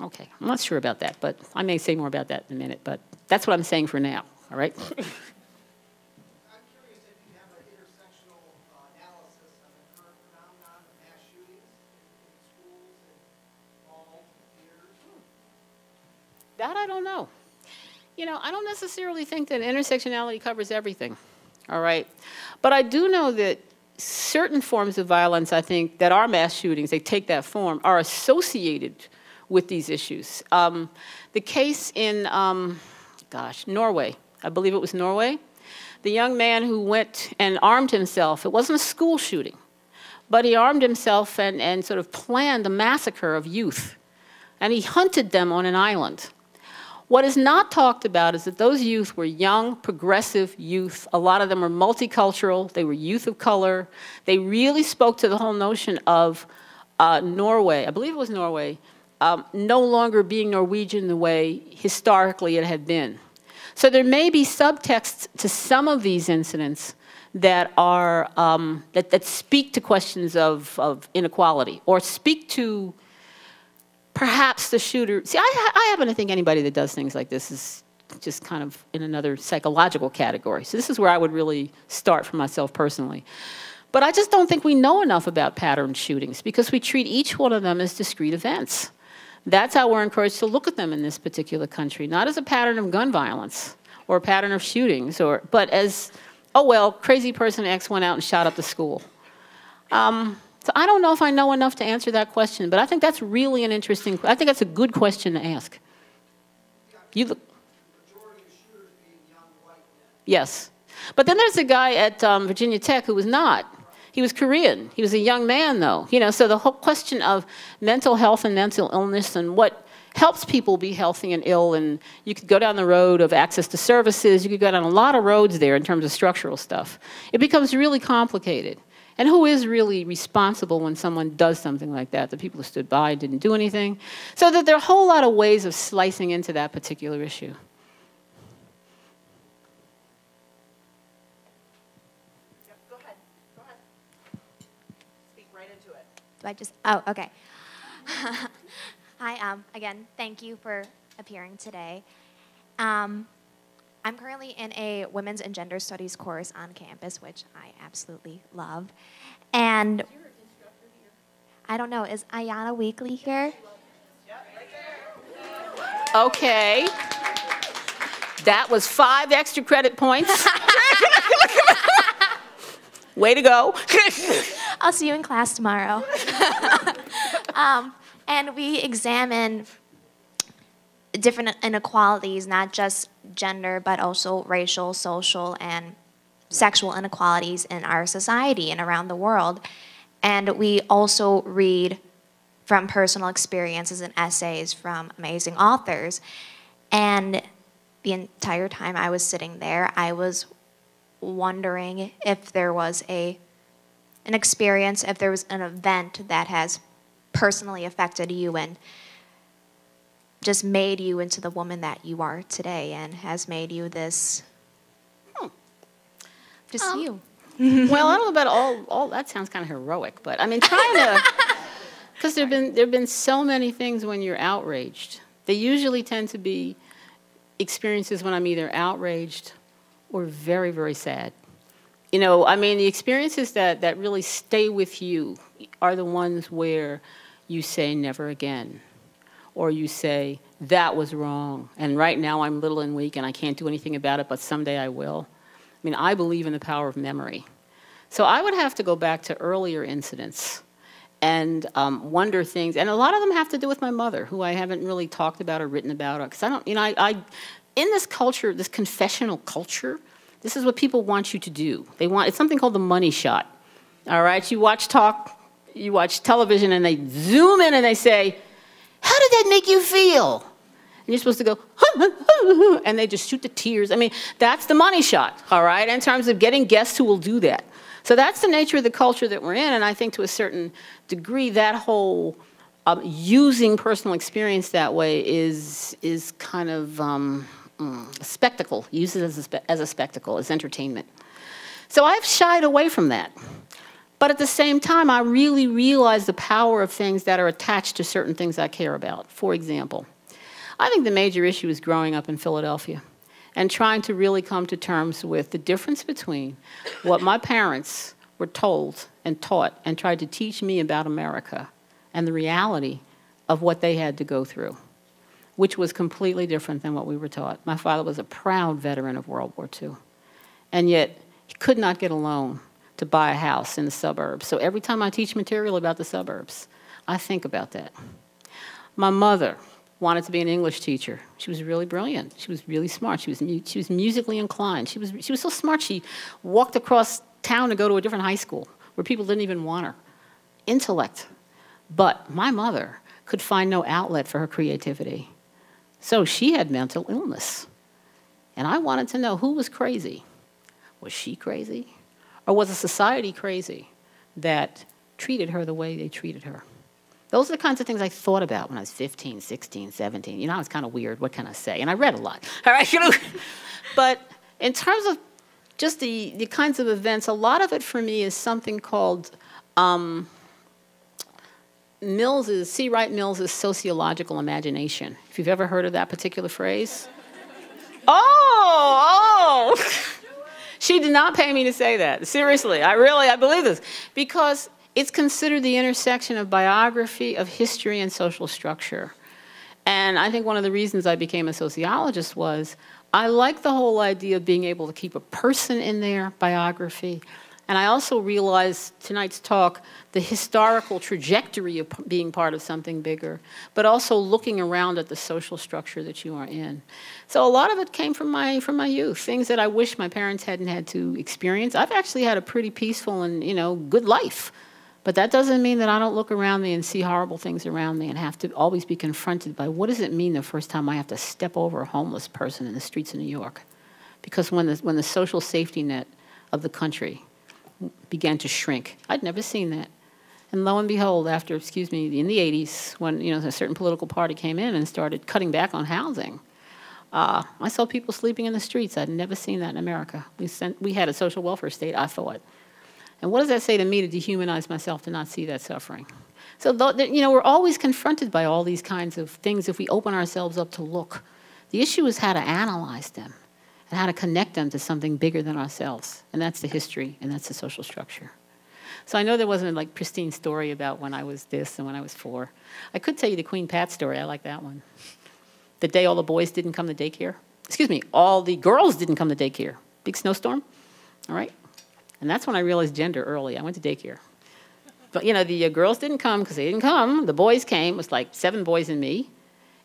Okay, I'm not sure about that, but I may say more about that in a minute, but that's what I'm saying for now, all right? That I don't know. You know, I don't necessarily think that intersectionality covers everything, all right? But I do know that certain forms of violence, I think, that are mass shootings, they take that form, are associated with these issues. Um, the case in, um, gosh, Norway, I believe it was Norway, the young man who went and armed himself, it wasn't a school shooting, but he armed himself and, and sort of planned a massacre of youth. And he hunted them on an island. What is not talked about is that those youth were young, progressive youth. A lot of them were multicultural. They were youth of color. They really spoke to the whole notion of uh, Norway, I believe it was Norway, um, no longer being Norwegian the way historically it had been. So there may be subtexts to some of these incidents that are um, that, that speak to questions of, of inequality or speak to perhaps the shooter. See, I, I happen to think anybody that does things like this is just kind of in another psychological category. So this is where I would really start for myself personally. But I just don't think we know enough about pattern shootings because we treat each one of them as discrete events. That's how we're encouraged to look at them in this particular country, not as a pattern of gun violence or a pattern of shootings, or, but as, oh, well, crazy person X went out and shot up the school. Um, so I don't know if I know enough to answer that question, but I think that's really an interesting, I think that's a good question to ask. You look, yes. But then there's a guy at um, Virginia Tech who was not. He was Korean. He was a young man, though. You know, so the whole question of mental health and mental illness and what helps people be healthy and ill, and you could go down the road of access to services. You could go down a lot of roads there in terms of structural stuff. It becomes really complicated. And who is really responsible when someone does something like that? The people who stood by didn't do anything. So that there are a whole lot of ways of slicing into that particular issue. I just, oh, okay. Hi, um, again, thank you for appearing today. Um, I'm currently in a women's and gender studies course on campus, which I absolutely love. And I don't know, is Ayana Weekly here? Okay. That was five extra credit points. Way to go. I'll see you in class tomorrow. um, and we examine different inequalities, not just gender, but also racial, social, and sexual inequalities in our society and around the world. And we also read from personal experiences and essays from amazing authors. And the entire time I was sitting there, I was wondering if there was a an experience, if there was an event that has personally affected you and just made you into the woman that you are today and has made you this just Um, you. well, I don't know about all, all that sounds kind of heroic, but I mean, trying to, because there have been, there have been so many things when you're outraged. They usually tend to be experiences when I'm either outraged or very, very sad. You know, I mean, the experiences that, that really stay with you are the ones where you say never again, or you say that was wrong, and right now I'm little and weak and I can't do anything about it, but someday I will. I mean, I believe in the power of memory. So I would have to go back to earlier incidents and um, wonder things. And a lot of them have to do with my mother, who I haven't really talked about or written about. Because I don't, you know, I, I, in this culture, this confessional culture, this is what people want you to do. They want, it's something called the money shot. All right? You watch talk, you watch television, and they zoom in and they say, How did that make you feel? And you're supposed to go, and they just shoot the tears. I mean, that's the money shot, all right, in terms of getting guests who will do that. So that's the nature of the culture that we're in, and I think to a certain degree, that whole um, using personal experience that way is is kind of um, mm, a spectacle. Use it as a, as a spectacle, as entertainment. So I've shied away from that. But at the same time, I really realize the power of things that are attached to certain things I care about. For example, I think the major issue is growing up in Philadelphia and trying to really come to terms with the difference between what my parents were told and taught and tried to teach me about America and the reality of what they had to go through, which was completely different than what we were taught. My father was a proud veteran of World War II, and yet he could not get a loan to buy a house in the suburbs. So every time I teach material about the suburbs, I think about that. My mother wanted to be an English teacher. She was really brilliant. She was really smart. She was, she was musically inclined. She was, she was so smart, she walked across town to go to a different high school where people didn't even want her. Intellect. But my mother could find no outlet for her creativity. So she had mental illness. And I wanted to know who was crazy. Was she crazy? Or was a society crazy that treated her the way they treated her? Those are the kinds of things I thought about when I was 15, 16, 17. You know, I was kind of weird. What can I say? And I read a lot. All right, you know. but in terms of just the, the kinds of events, a lot of it for me is something called um, Mills's, C. Wright Mills's sociological imagination. If you've ever heard of that particular phrase. Oh, oh. she did not pay me to say that. Seriously, I really, I believe this. Because it's considered the intersection of biography, of history, and social structure. And I think one of the reasons I became a sociologist was I like the whole idea of being able to keep a person in their biography. And I also realized tonight's talk the historical trajectory of being part of something bigger, but also looking around at the social structure that you are in. So a lot of it came from my from my youth, things that I wish my parents hadn't had to experience. I've actually had a pretty peaceful and you know good life. But that doesn't mean that I don't look around me and see horrible things around me and have to always be confronted by what does it mean the first time I have to step over a homeless person in the streets of New York? Because when the, when the social safety net of the country began to shrink, I'd never seen that. And lo and behold, after, excuse me, in the 80s, when you know, a certain political party came in and started cutting back on housing, uh, I saw people sleeping in the streets. I'd never seen that in America. We, sent, we had a social welfare state, I thought. And what does that say to me to dehumanize myself to not see that suffering? So, you know, we're always confronted by all these kinds of things if we open ourselves up to look. The issue is how to analyze them and how to connect them to something bigger than ourselves. And that's the history and that's the social structure. So I know there wasn't a like pristine story about when I was this and when I was four. I could tell you the Queen Pat story. I like that one. The day all the boys didn't come to daycare. Excuse me, all the girls didn't come to daycare. Big snowstorm. All right. And that's when I realized gender early. I went to daycare. But, you know, the uh, girls didn't come because they didn't come. The boys came. It was like seven boys and me.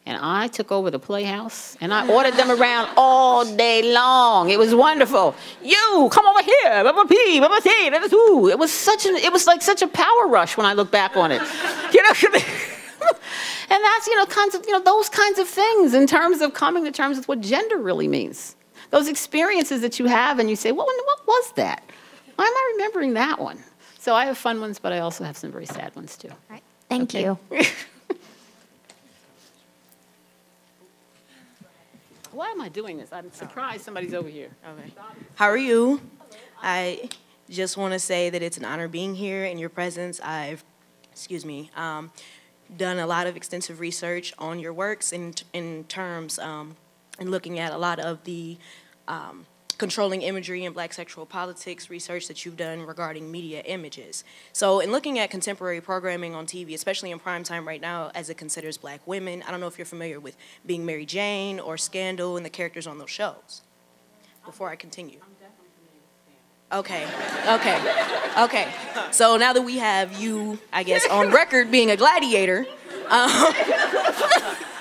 And I took over the playhouse and I ordered them around all day long. It was wonderful. You come over here. Baba P, Baba T, Baba Ooh. It was such an it was like such a power rush when I look back on it. You know, and that's, you know, kinds of, you know, those kinds of things in terms of coming to terms with what gender really means. Those experiences that you have and you say, well, what was that? Why am I remembering that one? So I have fun ones, but I also have some very sad ones too. All right. Thank Okay. you. Why am I doing this? I'm surprised somebody's over here. Okay. How are you? I just want to say that it's an honor being here in your presence. I've, excuse me, um, done a lot of extensive research on your works in in terms um, and looking at a lot of the um, controlling imagery and black sexual politics research that you've done regarding media images. So in looking at contemporary programming on TV, especially in prime time right now as it considers black women, I don't know if you're familiar with Being Mary Jane or Scandal and the characters on those shows. Before I continue. Okay, okay, okay. So now that we have you, I guess, on record being a gladiator, um,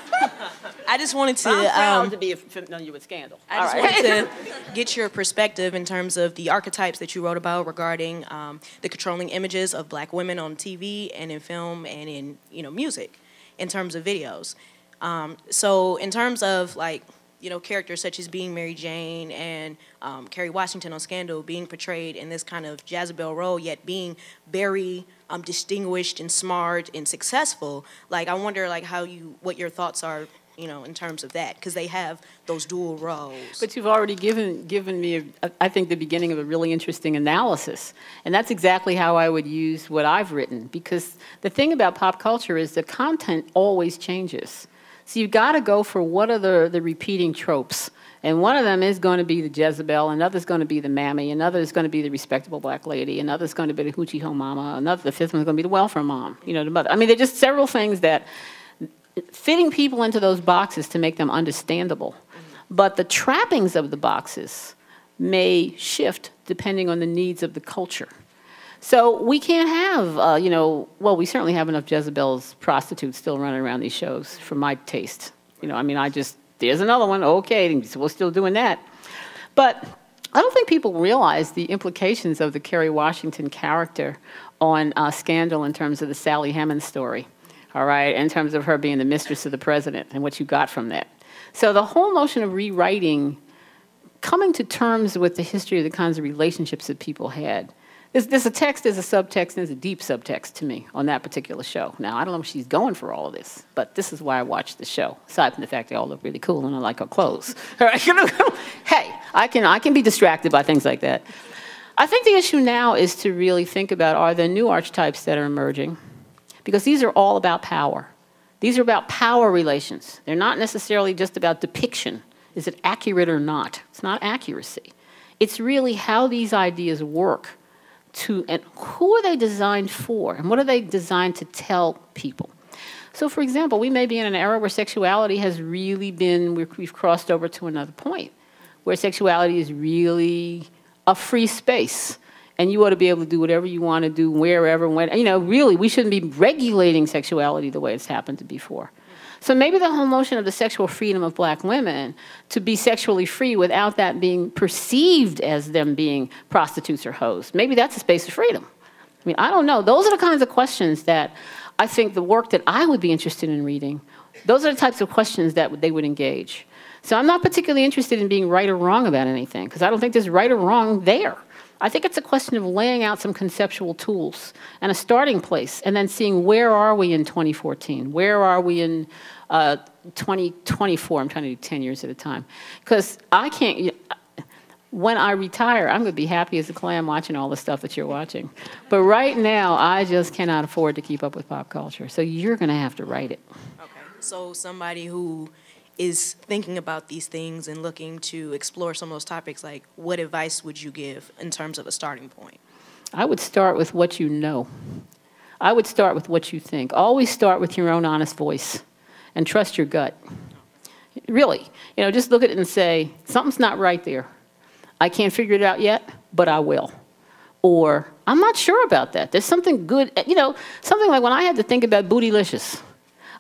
I just wanted to. I'm proud um, to be familiar with Scandal. I just All wanted to get your perspective in terms of the archetypes that you wrote about regarding um, the controlling images of black women on TV and in film and in you know music, in terms of videos. Um, so in terms of like you know characters such as being Mary Jane and um, Kerry Washington on Scandal being portrayed in this kind of Jezebel role, yet being very um, distinguished and smart and successful. Like I wonder like how you what your thoughts are you know, in terms of that, because they have those dual roles. But you've already given, given me, a, I think, the beginning of a really interesting analysis. And that's exactly how I would use what I've written. Because the thing about pop culture is the content always changes. So you've got to go for what are the, the repeating tropes. And one of them is going to be the Jezebel, another's going to be the mammy, another is going to be the respectable black lady, another's going to be the hoochie ho mama, another, the fifth one's going to be the welfare mom, you know, the mother. I mean, there are just several things that fitting people into those boxes to make them understandable. But the trappings of the boxes may shift depending on the needs of the culture. So we can't have, uh, you know, well, we certainly have enough Jezebels, prostitutes still running around these shows for my taste. You know, I mean, I just, there's another one, okay, we're still doing that. But I don't think people realize the implications of the Kerry Washington character on uh, Scandal in terms of the Sally Hemings story all right, in terms of her being the mistress of the president and what you got from that. So the whole notion of rewriting, coming to terms with the history of the kinds of relationships that people had. There's, there's a text, there's a subtext, and there's a deep subtext to me on that particular show. Now, I don't know if she's going for all of this, but this is why I watch the show, aside from the fact they all look really cool and I like her clothes. Hey, I can, I can be distracted by things like that. I think the issue now is to really think about are there new archetypes that are emerging? Because these are all about power. These are about power relations. They're not necessarily just about depiction. Is it accurate or not? It's not accuracy. It's really how these ideas work to, and who are they designed for, and what are they designed to tell people? So, for example, we may be in an era where sexuality has really been, we've crossed over to another point, where sexuality is really a free space and you ought to be able to do whatever you want to do wherever when you know really we shouldn't be regulating sexuality the way it's happened before. So maybe the whole notion of the sexual freedom of black women to be sexually free without that being perceived as them being prostitutes or hoes maybe that's a space of freedom. I mean i don't know. Those are the kinds of questions that i think the work that i would be interested in reading those are the types of questions that they would engage. So i'm not particularly interested in being right or wrong about anything because i don't think there's right or wrong there I think it's a question of laying out some conceptual tools and a starting place, and then seeing where are we in 2014? Where are we in uh, 2024? I'm trying to do 10 years at a time. Because I can't, you know, when I retire, I'm going to be happy as a clam watching all the stuff that you're watching. But right now, I just cannot afford to keep up with pop culture. So you're going to have to write it. Okay. So somebody who is thinking about these things and looking to explore some of those topics, like what advice would you give in terms of a starting point? I would start with what you know. I would start with what you think. Always start with your own honest voice and trust your gut. Really, you know, just look at it and say, something's not right there. I can't figure it out yet, but I will. Or, I'm not sure about that. There's something good, you know, something like when I had to think about bootylicious.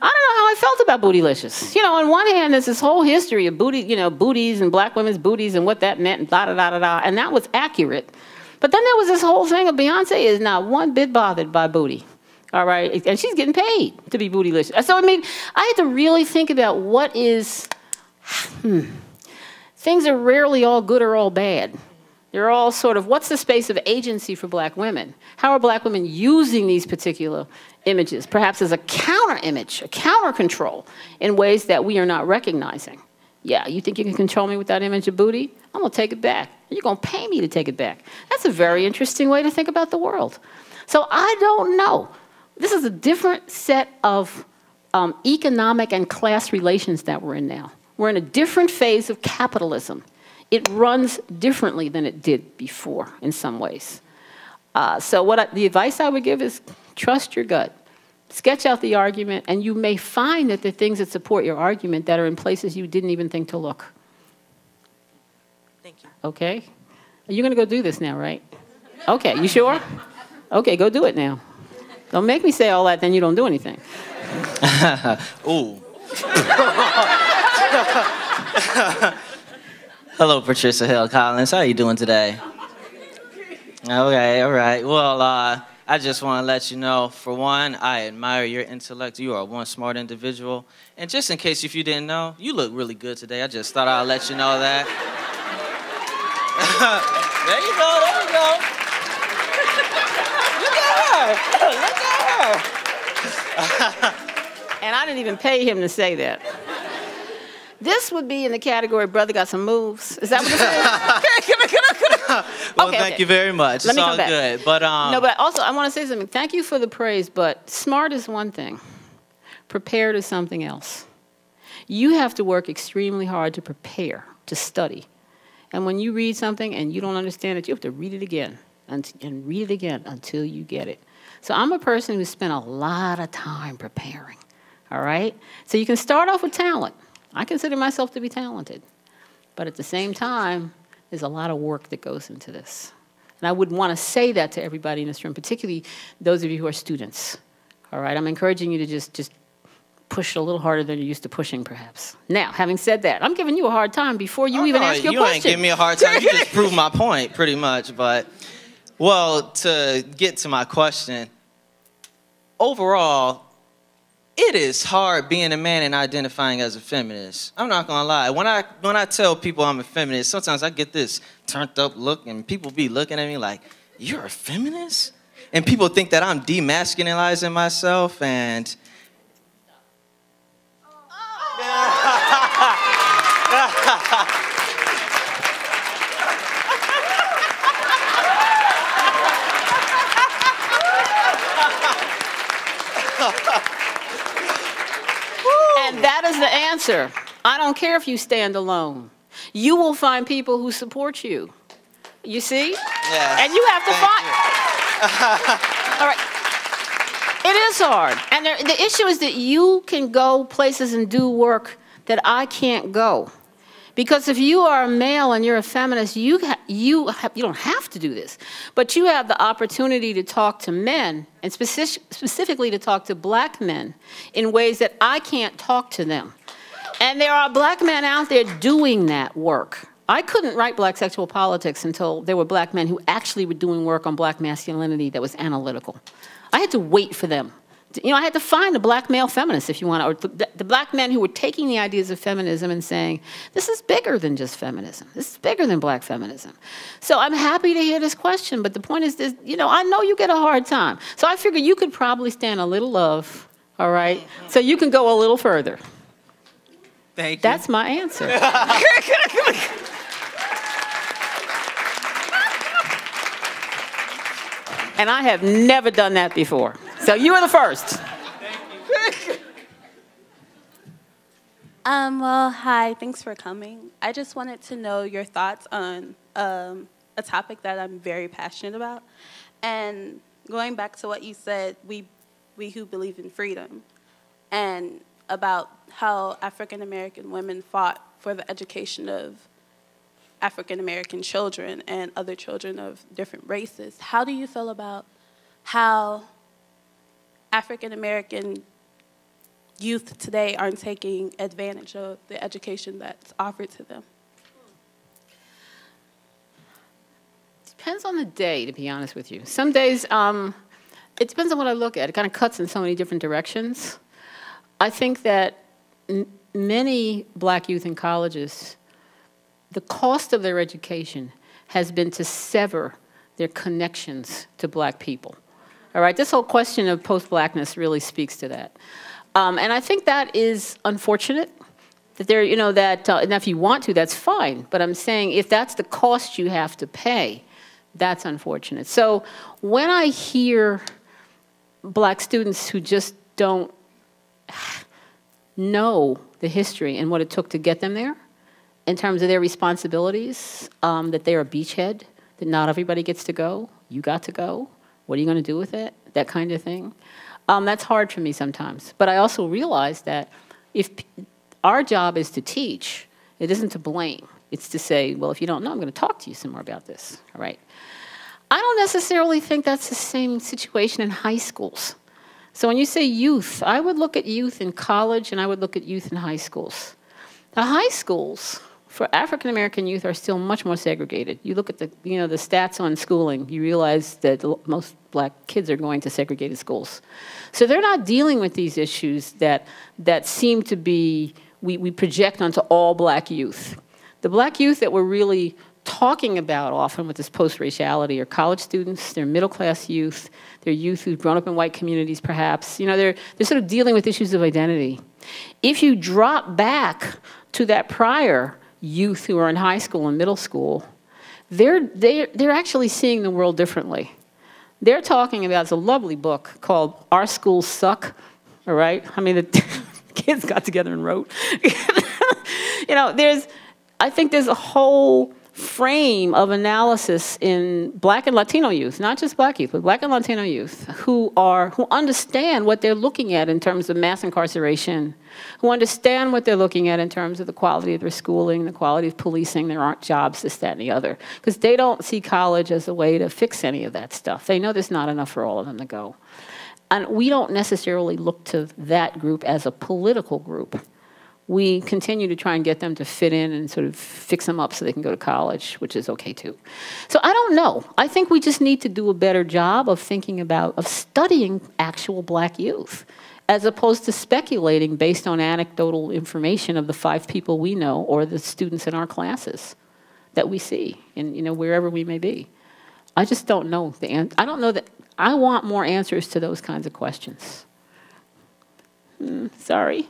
I don't know how I felt about bootylicious. You know, on one hand, there's this whole history of booty, you know, booties and black women's booties and what that meant and da da da da da, and that was accurate. But then there was this whole thing of Beyonce is not one bit bothered by booty. All right, and she's getting paid to be bootylicious. So I mean, I had to really think about what is. Hmm, things are rarely all good or all bad. They're all sort of what's the space of agency for black women? How are black women using these particular images, perhaps as a counter image, a counter control in ways that we are not recognizing? Yeah, you think you can control me with that image of booty? I'm gonna take it back. You're gonna pay me to take it back. That's a very interesting way to think about the world. So I don't know. This is a different set of um, economic and class relations that we're in now. We're in a different phase of capitalism it runs differently than it did before in some ways. Uh, so what I, the advice I would give is trust your gut. Sketch out the argument, and you may find that the things that support your argument that are in places you didn't even think to look. Thank you. Okay? Are you going to go do this now, right? Okay, you sure? Okay, go do it now. Don't make me say all that, then you don't do anything. Ooh. Hello, Patricia Hill Collins. How are you doing today? Okay, all right. Well, uh, I just want to let you know, for one, I admire your intellect. You are one smart individual. And just in case if you didn't know, you look really good today. I just thought I'd let you know that. there you go, there you go. Look at her. Look at her. And I didn't even pay him to say that. This would be in the category "brother got some moves." Is that what this is? Well, Okay, thank okay. you very much. Let it's me come back. good. But um, no, but also I want to say something. Thank you for the praise, but smart is one thing. Prepared is something else. You have to work extremely hard to prepare, to study. And when you read something and you don't understand it, you have to read it again and, and read it again until you get it. So I'm a person who spent a lot of time preparing. All right? So you can start off with talent. I consider myself to be talented. But at the same time, there's a lot of work that goes into this. And I would want to say that to everybody in this room, particularly those of you who are students. All right? I'm encouraging you to just, just push a little harder than you're used to pushing, perhaps. Now, having said that, I'm giving you a hard time before you Oh, even no, ask your you question. You ain't giving me a hard time. You just proved my point, pretty much. But, well, to get to my question, overall, it is hard being a man and identifying as a feminist. I'm not gonna lie. When I when I tell people I'm a feminist, sometimes I get this turned up look, and people be looking at me like, "You're a feminist," and people think that I'm demasculinizing myself, and that is the answer. I don't care if you stand alone. You will find people who support you. You see? yeah. And you have to find. All right. It is hard. And there, the issue is that you can go places and do work that I can't go. Because if you are a male and you're a feminist, you, you, you don't have to do this. But you have the opportunity to talk to men, and specific, specifically to talk to black men in ways that I can't talk to them. And there are black men out there doing that work. I couldn't write Black Sexual Politics until there were black men who actually were doing work on black masculinity that was analytical. I had to wait for them. You know, I had to find the black male feminists, if you want, or the, the black men who were taking the ideas of feminism and saying, this is bigger than just feminism. This is bigger than black feminism. So I'm happy to hear this question, but the point is this, you know, I know you get a hard time. So I figure you could probably stand a little love, all right? Mm-hmm. So you can go a little further. Thank you. That's my answer. and I have never done that before. So you are the first. Um, well, hi, thanks for coming. I just wanted to know your thoughts on um, a topic that I'm very passionate about. And going back to what you said, we, we who believe in freedom, and about how African American women fought for the education of African American children and other children of different races. How do you feel about how African American youth today aren't taking advantage of the education that's offered to them? Depends on the day, to be honest with you. Some days, um, it depends on what I look at. It kind of cuts in so many different directions. I think that many black youth in colleges, the cost of their education has been to sever their connections to black people. All right, this whole question of post blackness really speaks to that. Um, and I think that is unfortunate. That there, you know, that, uh, and if you want to, that's fine. But I'm saying if that's the cost you have to pay, that's unfortunate. So when I hear black students who just don't know the history and what it took to get them there, in terms of their responsibilities, um, that they're a beachhead, that not everybody gets to go, you got to go, what are you going to do with it, that kind of thing. Um, that's hard for me sometimes. But I also realize that if our job is to teach, it isn't to blame. It's to say, well, if you don't know, I'm going to talk to you some more about this, all right? I don't necessarily think that's the same situation in high schools. So when you say youth, I would look at youth in college and I would look at youth in high schools. The high schools for African American youth are still much more segregated. You look at the, you know, the stats on schooling, you realize that most black kids are going to segregated schools. So they're not dealing with these issues that, that seem to be, we, we project onto all black youth. The black youth that we're really talking about often with this post-raciality are college students, they're middle-class youth, they're youth who've grown up in white communities perhaps. You know, they're, they're sort of dealing with issues of identity. If you drop back to that prior youth who are in high school and middle school, they're, they're, they're actually seeing the world differently. They're talking about, it's a lovely book called Our Schools Suck, all right? I mean, the kids got together and wrote. you know, there's, I think there's a whole frame of analysis in black and Latino youth, not just black youth, but black and Latino youth who are who understand what they're looking at in terms of mass incarceration, who understand what they're looking at in terms of the quality of their schooling, the quality of policing, there aren't jobs, this, that, and the other. Because they don't see college as a way to fix any of that stuff. They know there's not enough for all of them to go. And we don't necessarily look to that group as a political group we continue to try and get them to fit in and sort of fix them up so they can go to college, which is okay too. So I don't know. I think we just need to do a better job of thinking about, of studying actual black youth, as opposed to speculating based on anecdotal information of the five people we know or the students in our classes that we see, and you know, wherever we may be. I just don't know the I don't know that I want more answers to those kinds of questions. Hmm, sorry.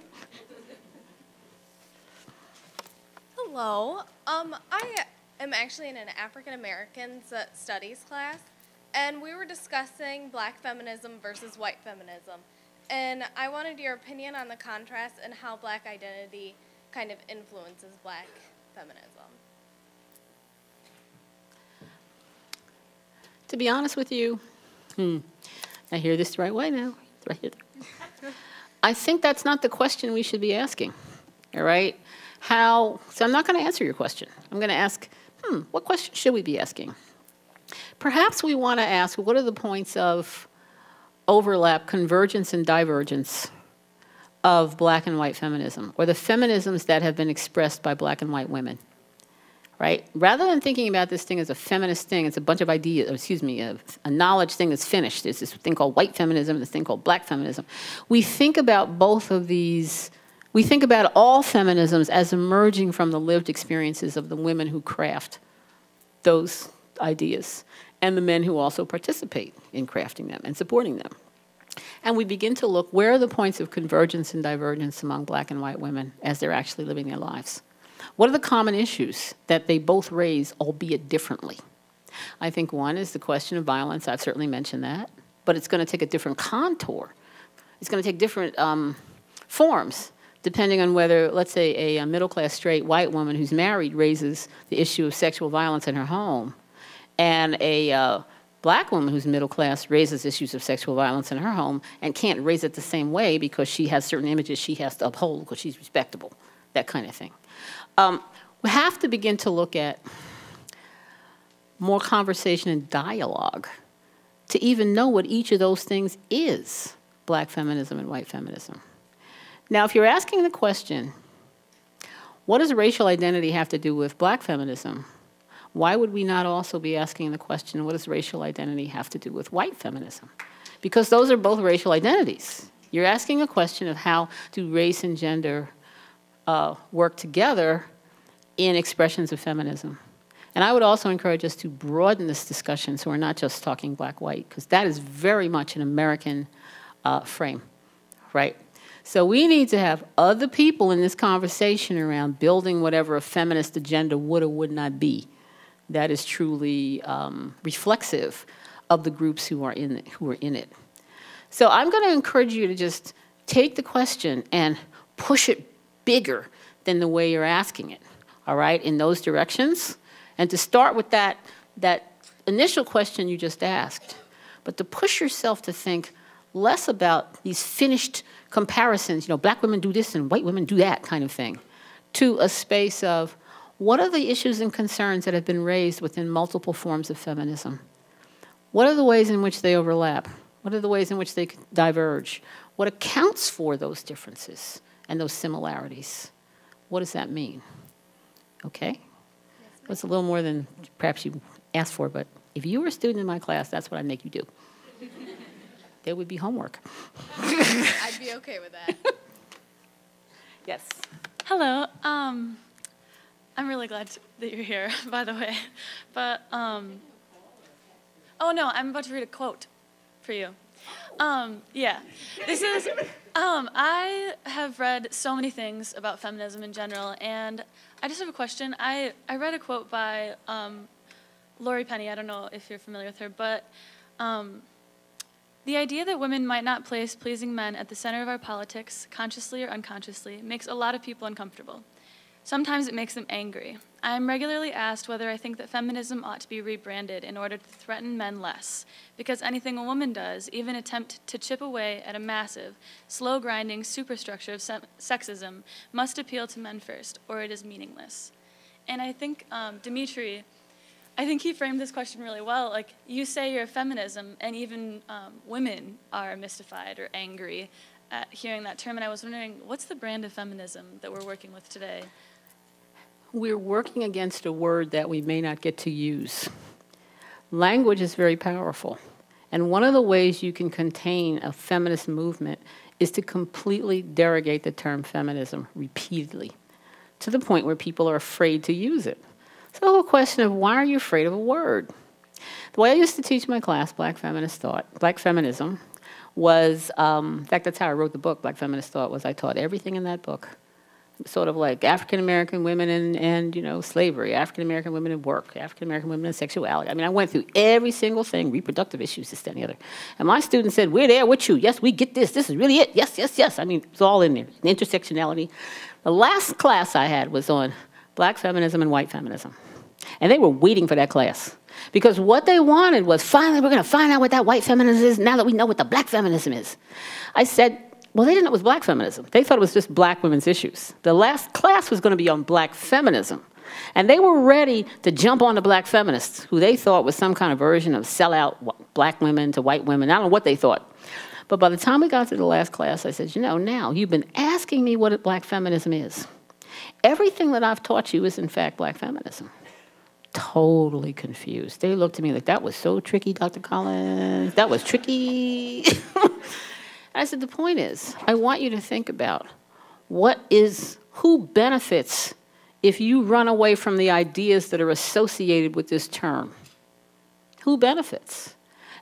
Hello. Um, I am actually in an African American studies class, and we were discussing black feminism versus white feminism. And I wanted your opinion on the contrast and how black identity kind of influences black feminism. To be honest with you, hmm, I hear this the right way now. Right here. I think that's not the question we should be asking. All right? How, so I'm not going to answer your question. I'm going to ask, hmm, what question should we be asking? Perhaps we want to ask, what are the points of overlap, convergence, and divergence of black and white feminism, or the feminisms that have been expressed by black and white women? Right? Rather than thinking about this thing as a feminist thing, it's a bunch of ideas, excuse me, a, a knowledge thing that's finished. There's this thing called white feminism, this thing called black feminism. We think about both of these we think about all feminisms as emerging from the lived experiences of the women who craft those ideas and the men who also participate in crafting them and supporting them. And we begin to look where are the points of convergence and divergence among black and white women as they're actually living their lives? What are the common issues that they both raise, albeit differently? I think one is the question of violence. I've certainly mentioned that, but it's going to take a different contour. It's going to take different um, forms depending on whether, let's say, a, middle class straight white woman who's married raises the issue of sexual violence in her home, and a uh, black woman who's middle class raises issues of sexual violence in her home and can't raise it the same way because she has certain images she has to uphold because she's respectable, that kind of thing. Um, we have to begin to look at more conversation and dialogue to even know what each of those things is black feminism and white feminism. Now, if you're asking the question, what does racial identity have to do with black feminism? Why would we not also be asking the question, what does racial identity have to do with white feminism? Because those are both racial identities. You're asking a question of how do race and gender uh, work together in expressions of feminism. And I would also encourage us to broaden this discussion so we're not just talking black white, because that is very much an American uh, frame, right? So we need to have other people in this conversation around building whatever a feminist agenda would or would not be. That is truly um, reflexive of the groups who are in it, who are in it. So I'm going to encourage you to just take the question and push it bigger than the way you're asking it. All right, in those directions, and to start with that that initial question you just asked, but to push yourself to think less about these finished comparisons, you know, black women do this and white women do that kind of thing, to a space of What are the issues and concerns that have been raised within multiple forms of feminism? What are the ways in which they overlap? What are the ways in which they diverge? What accounts for those differences and those similarities? What does that mean? Okay? That's a little more than perhaps you asked for, but if you were a student in my class, that's what I'd make you do. There would be homework. I'd be okay with that. Yes. Hello. Um, I'm really glad that you're here, by the way. But, um, oh no, I'm about to read a quote for you. Um, yeah. This is, um, I have read so many things about feminism in general, and I just have a question. I, I read a quote by um, Laurie Penny. I don't know if you're familiar with her, but um, the idea that women might not place pleasing men at the center of our politics, consciously or unconsciously, makes a lot of people uncomfortable. Sometimes it makes them angry. I am regularly asked whether I think that feminism ought to be rebranded in order to threaten men less, because anything a woman does, even attempt to chip away at a massive, slow grinding superstructure of se- sexism, must appeal to men first, or it is meaningless. And I think um, Dimitri, I think he framed this question really well. Like, you say you're a feminism, and even um, women are mystified or angry at hearing that term. And I was wondering, what's the brand of feminism that we're working with today? We're working against a word that we may not get to use. Language is very powerful. And one of the ways you can contain a feminist movement is to completely derogate the term feminism repeatedly to the point where people are afraid to use it. So the whole question of why are you afraid of a word? The way I used to teach my class, Black Feminist Thought, Black Feminism, was, um, in fact, that's how I wrote the book, Black Feminist Thought, was I taught everything in that book sort of like African American women and, and you know slavery, African American women in work, African American women in sexuality. I mean, I went through every single thing, reproductive issues, this, that, and the other. And my students said, "We're there with you. Yes, we get this. This is really it. Yes, yes, yes." I mean, it's all in there. Intersectionality. The last class I had was on black feminism and white feminism, and they were waiting for that class. Because what they wanted was finally, we're going to find out what that white feminism is now that we know what the black feminism is. I said, well, they didn't know it was black feminism. They thought it was just black women's issues. The last class was going to be on black feminism. And they were ready to jump on the black feminists, who they thought was some kind of version of sell out black women to white women. I don't know what they thought. But by the time we got to the last class, I said, you know, now you've been asking me what black feminism is. Everything that I've taught you is, in fact, black feminism. Totally confused. They looked at me like, that was so tricky, Dr. Collins. That was tricky. I said, the point is, I want you to think about what is, who benefits if you run away from the ideas that are associated with this term? Who benefits?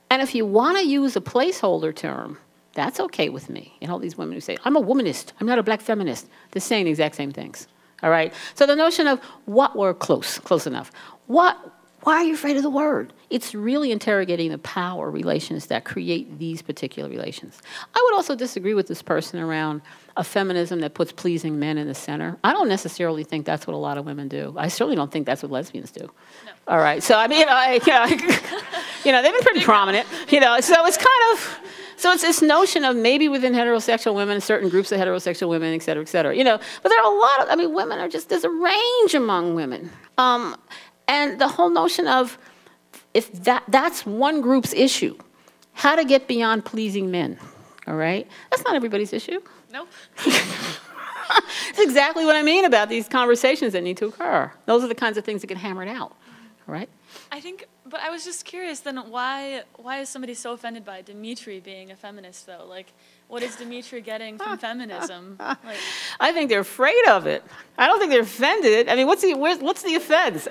And if you want to use a placeholder term, that's okay with me. And all these women who say, I'm a womanist, I'm not a black feminist, they're saying the exact same things. All right? So the notion of what we're close, close enough. What why are you afraid of the word? It's really interrogating the power relations that create these particular relations. I would also disagree with this person around a feminism that puts pleasing men in the center. I don't necessarily think that's what a lot of women do. I certainly don't think that's what lesbians do. No. All right, so I mean, I, you, know, you know, they've been pretty prominent, you know, so it's kind of, so it's this notion of maybe within heterosexual women, certain groups of heterosexual women, et cetera, et cetera, you know, but there are a lot of, I mean, women are just, there's a range among women. Um, and the whole notion of if that, that's one group's issue, how to get beyond pleasing men, all right? That's not everybody's issue. Nope. That's exactly what I mean about these conversations that need to occur. Those are the kinds of things that get hammered out, all right? I think, but I was just curious then why, why is somebody so offended by Dimitri being a feminist though? Like, what is Dimitri getting from feminism? Like, I think they're afraid of it. I don't think they're offended. I mean, what's the, what's the offense?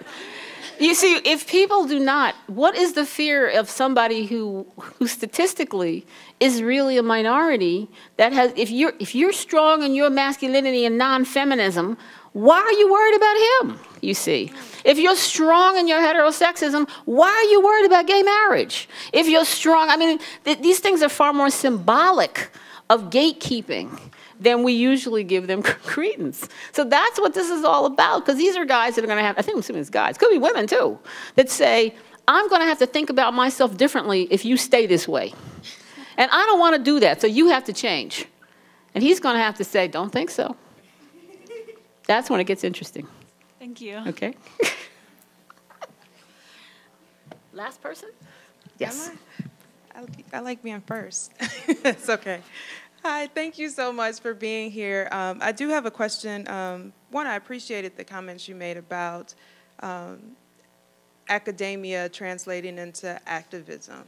You see, if people do not, what is the fear of somebody who, who statistically is really a minority that has, if you're, if you're strong in your masculinity and non-feminism, why are you worried about him, you see? If you're strong in your heterosexism, why are you worried about gay marriage? If you're strong, I mean, th these things are far more symbolic of gatekeeping than we usually give them credence. So that's what this is all about, because these are guys that are going to have, I think I'm assuming it's guys, could be women too, that say, I'm going to have to think about myself differently if you stay this way. And I don't want to do that, so you have to change. And he's going to have to say, don't think so. That's when it gets interesting. Thank you. Okay? Last person? Yes. I, I like being first. it's okay. Hi, thank you so much for being here. Um, I do have a question. Um, one, I appreciated the comments you made about um, academia translating into activism.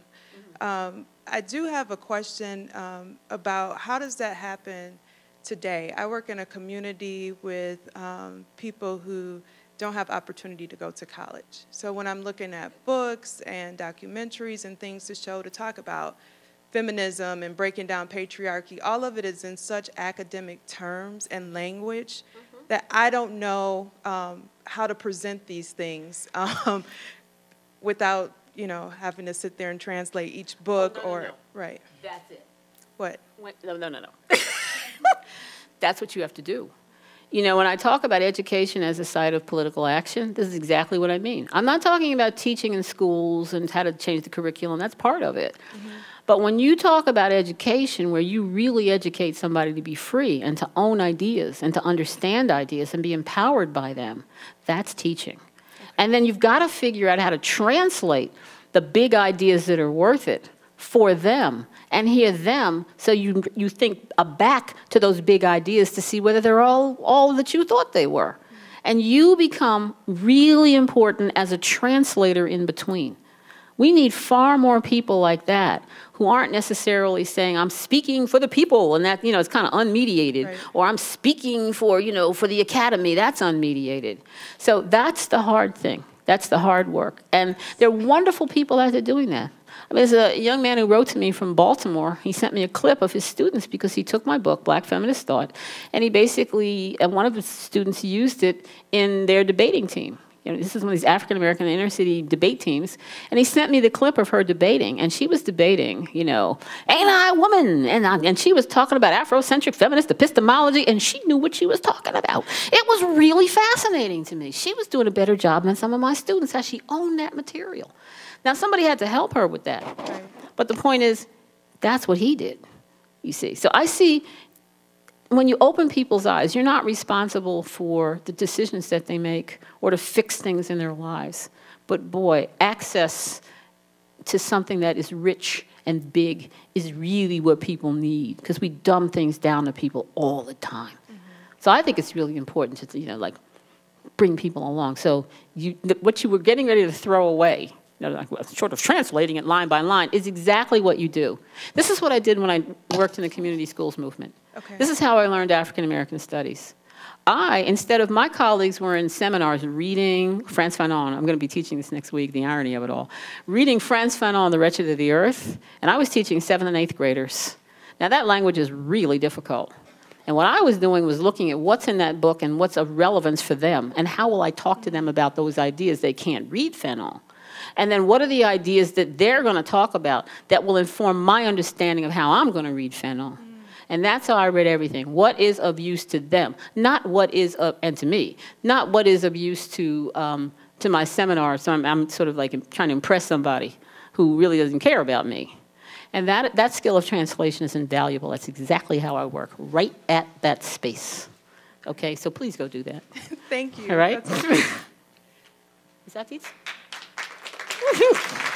Um, I do have a question um, about how does that happen today? I work in a community with um, people who don't have opportunity to go to college. So when I'm looking at books and documentaries and things to show to talk about feminism and breaking down patriarchy, all of it is in such academic terms and language that I don't know um, how to present these things um, without, you know, having to sit there and translate each book no, no, or, no. right, That's it. what? No, no, no, no. That's what you have to do. You know, when I talk about education as a site of political action, this is exactly what I mean. I'm not talking about teaching in schools and how to change the curriculum, that's part of it. Mm-hmm. But when you talk about education, where you really educate somebody to be free and to own ideas and to understand ideas and be empowered by them, that's teaching. And then you've got to figure out how to translate the big ideas that are worth it for them and hear them so you, you think back to those big ideas to see whether they're all, all that you thought they were. And you become really important as a translator in between. We need far more people like that who aren't necessarily saying, I'm speaking for the people, and that, you know, it's kind of unmediated, Right. or I'm speaking for, you know, for the academy, that's unmediated. So that's the hard thing. That's the hard work. And there are wonderful people out there doing that. There's a young man who wrote to me from Baltimore. He sent me a clip of his students because he took my book, Black Feminist Thought, and he basically, and one of his students used it in their debating team. You know, this is one of these African American inner city debate teams, and he sent me the clip of her debating, and she was debating, you know, ain't I a woman? And, I, and she was talking about Afrocentric feminist epistemology, and she knew what she was talking about. It was really fascinating to me. She was doing a better job than some of my students, as she owned that material. Now, somebody had to help her with that. Right. But the point is, that's what he did, you see. So I see when you open people's eyes, you're not responsible for the decisions that they make or to fix things in their lives. But boy, access to something that is rich and big is really what people need because we dumb things down to people all the time. Mm-hmm. So I think it's really important to, you know, like bring people along. So you, th- what you were getting ready to throw away, you know, like, well, short of translating it line by line, is exactly what you do. This is what I did when I worked in the community schools movement. Okay. This is how I learned African American studies. I, instead of my colleagues were in seminars reading Frantz Fanon, I'm going to be teaching this next week, the irony of it all, reading Frantz Fanon, The Wretched of the Earth, and I was teaching seventh and eighth graders. Now that language is really difficult. And what I was doing was looking at what's in that book and what's of relevance for them, and how will I talk to them about those ideas they can't read Fanon. And then what are the ideas that they're going to talk about that will inform my understanding of how I'm going to read Fanon. And that's how I read everything. What is of use to them, not what is of, and to me, not what is of use to um, to my seminar. So I'm, I'm sort of like trying to impress somebody who really doesn't care about me. And that that skill of translation is invaluable. That's exactly how I work, right at that space. Okay, so please go do that. Thank you. All right. Is that it? Woo-hoo.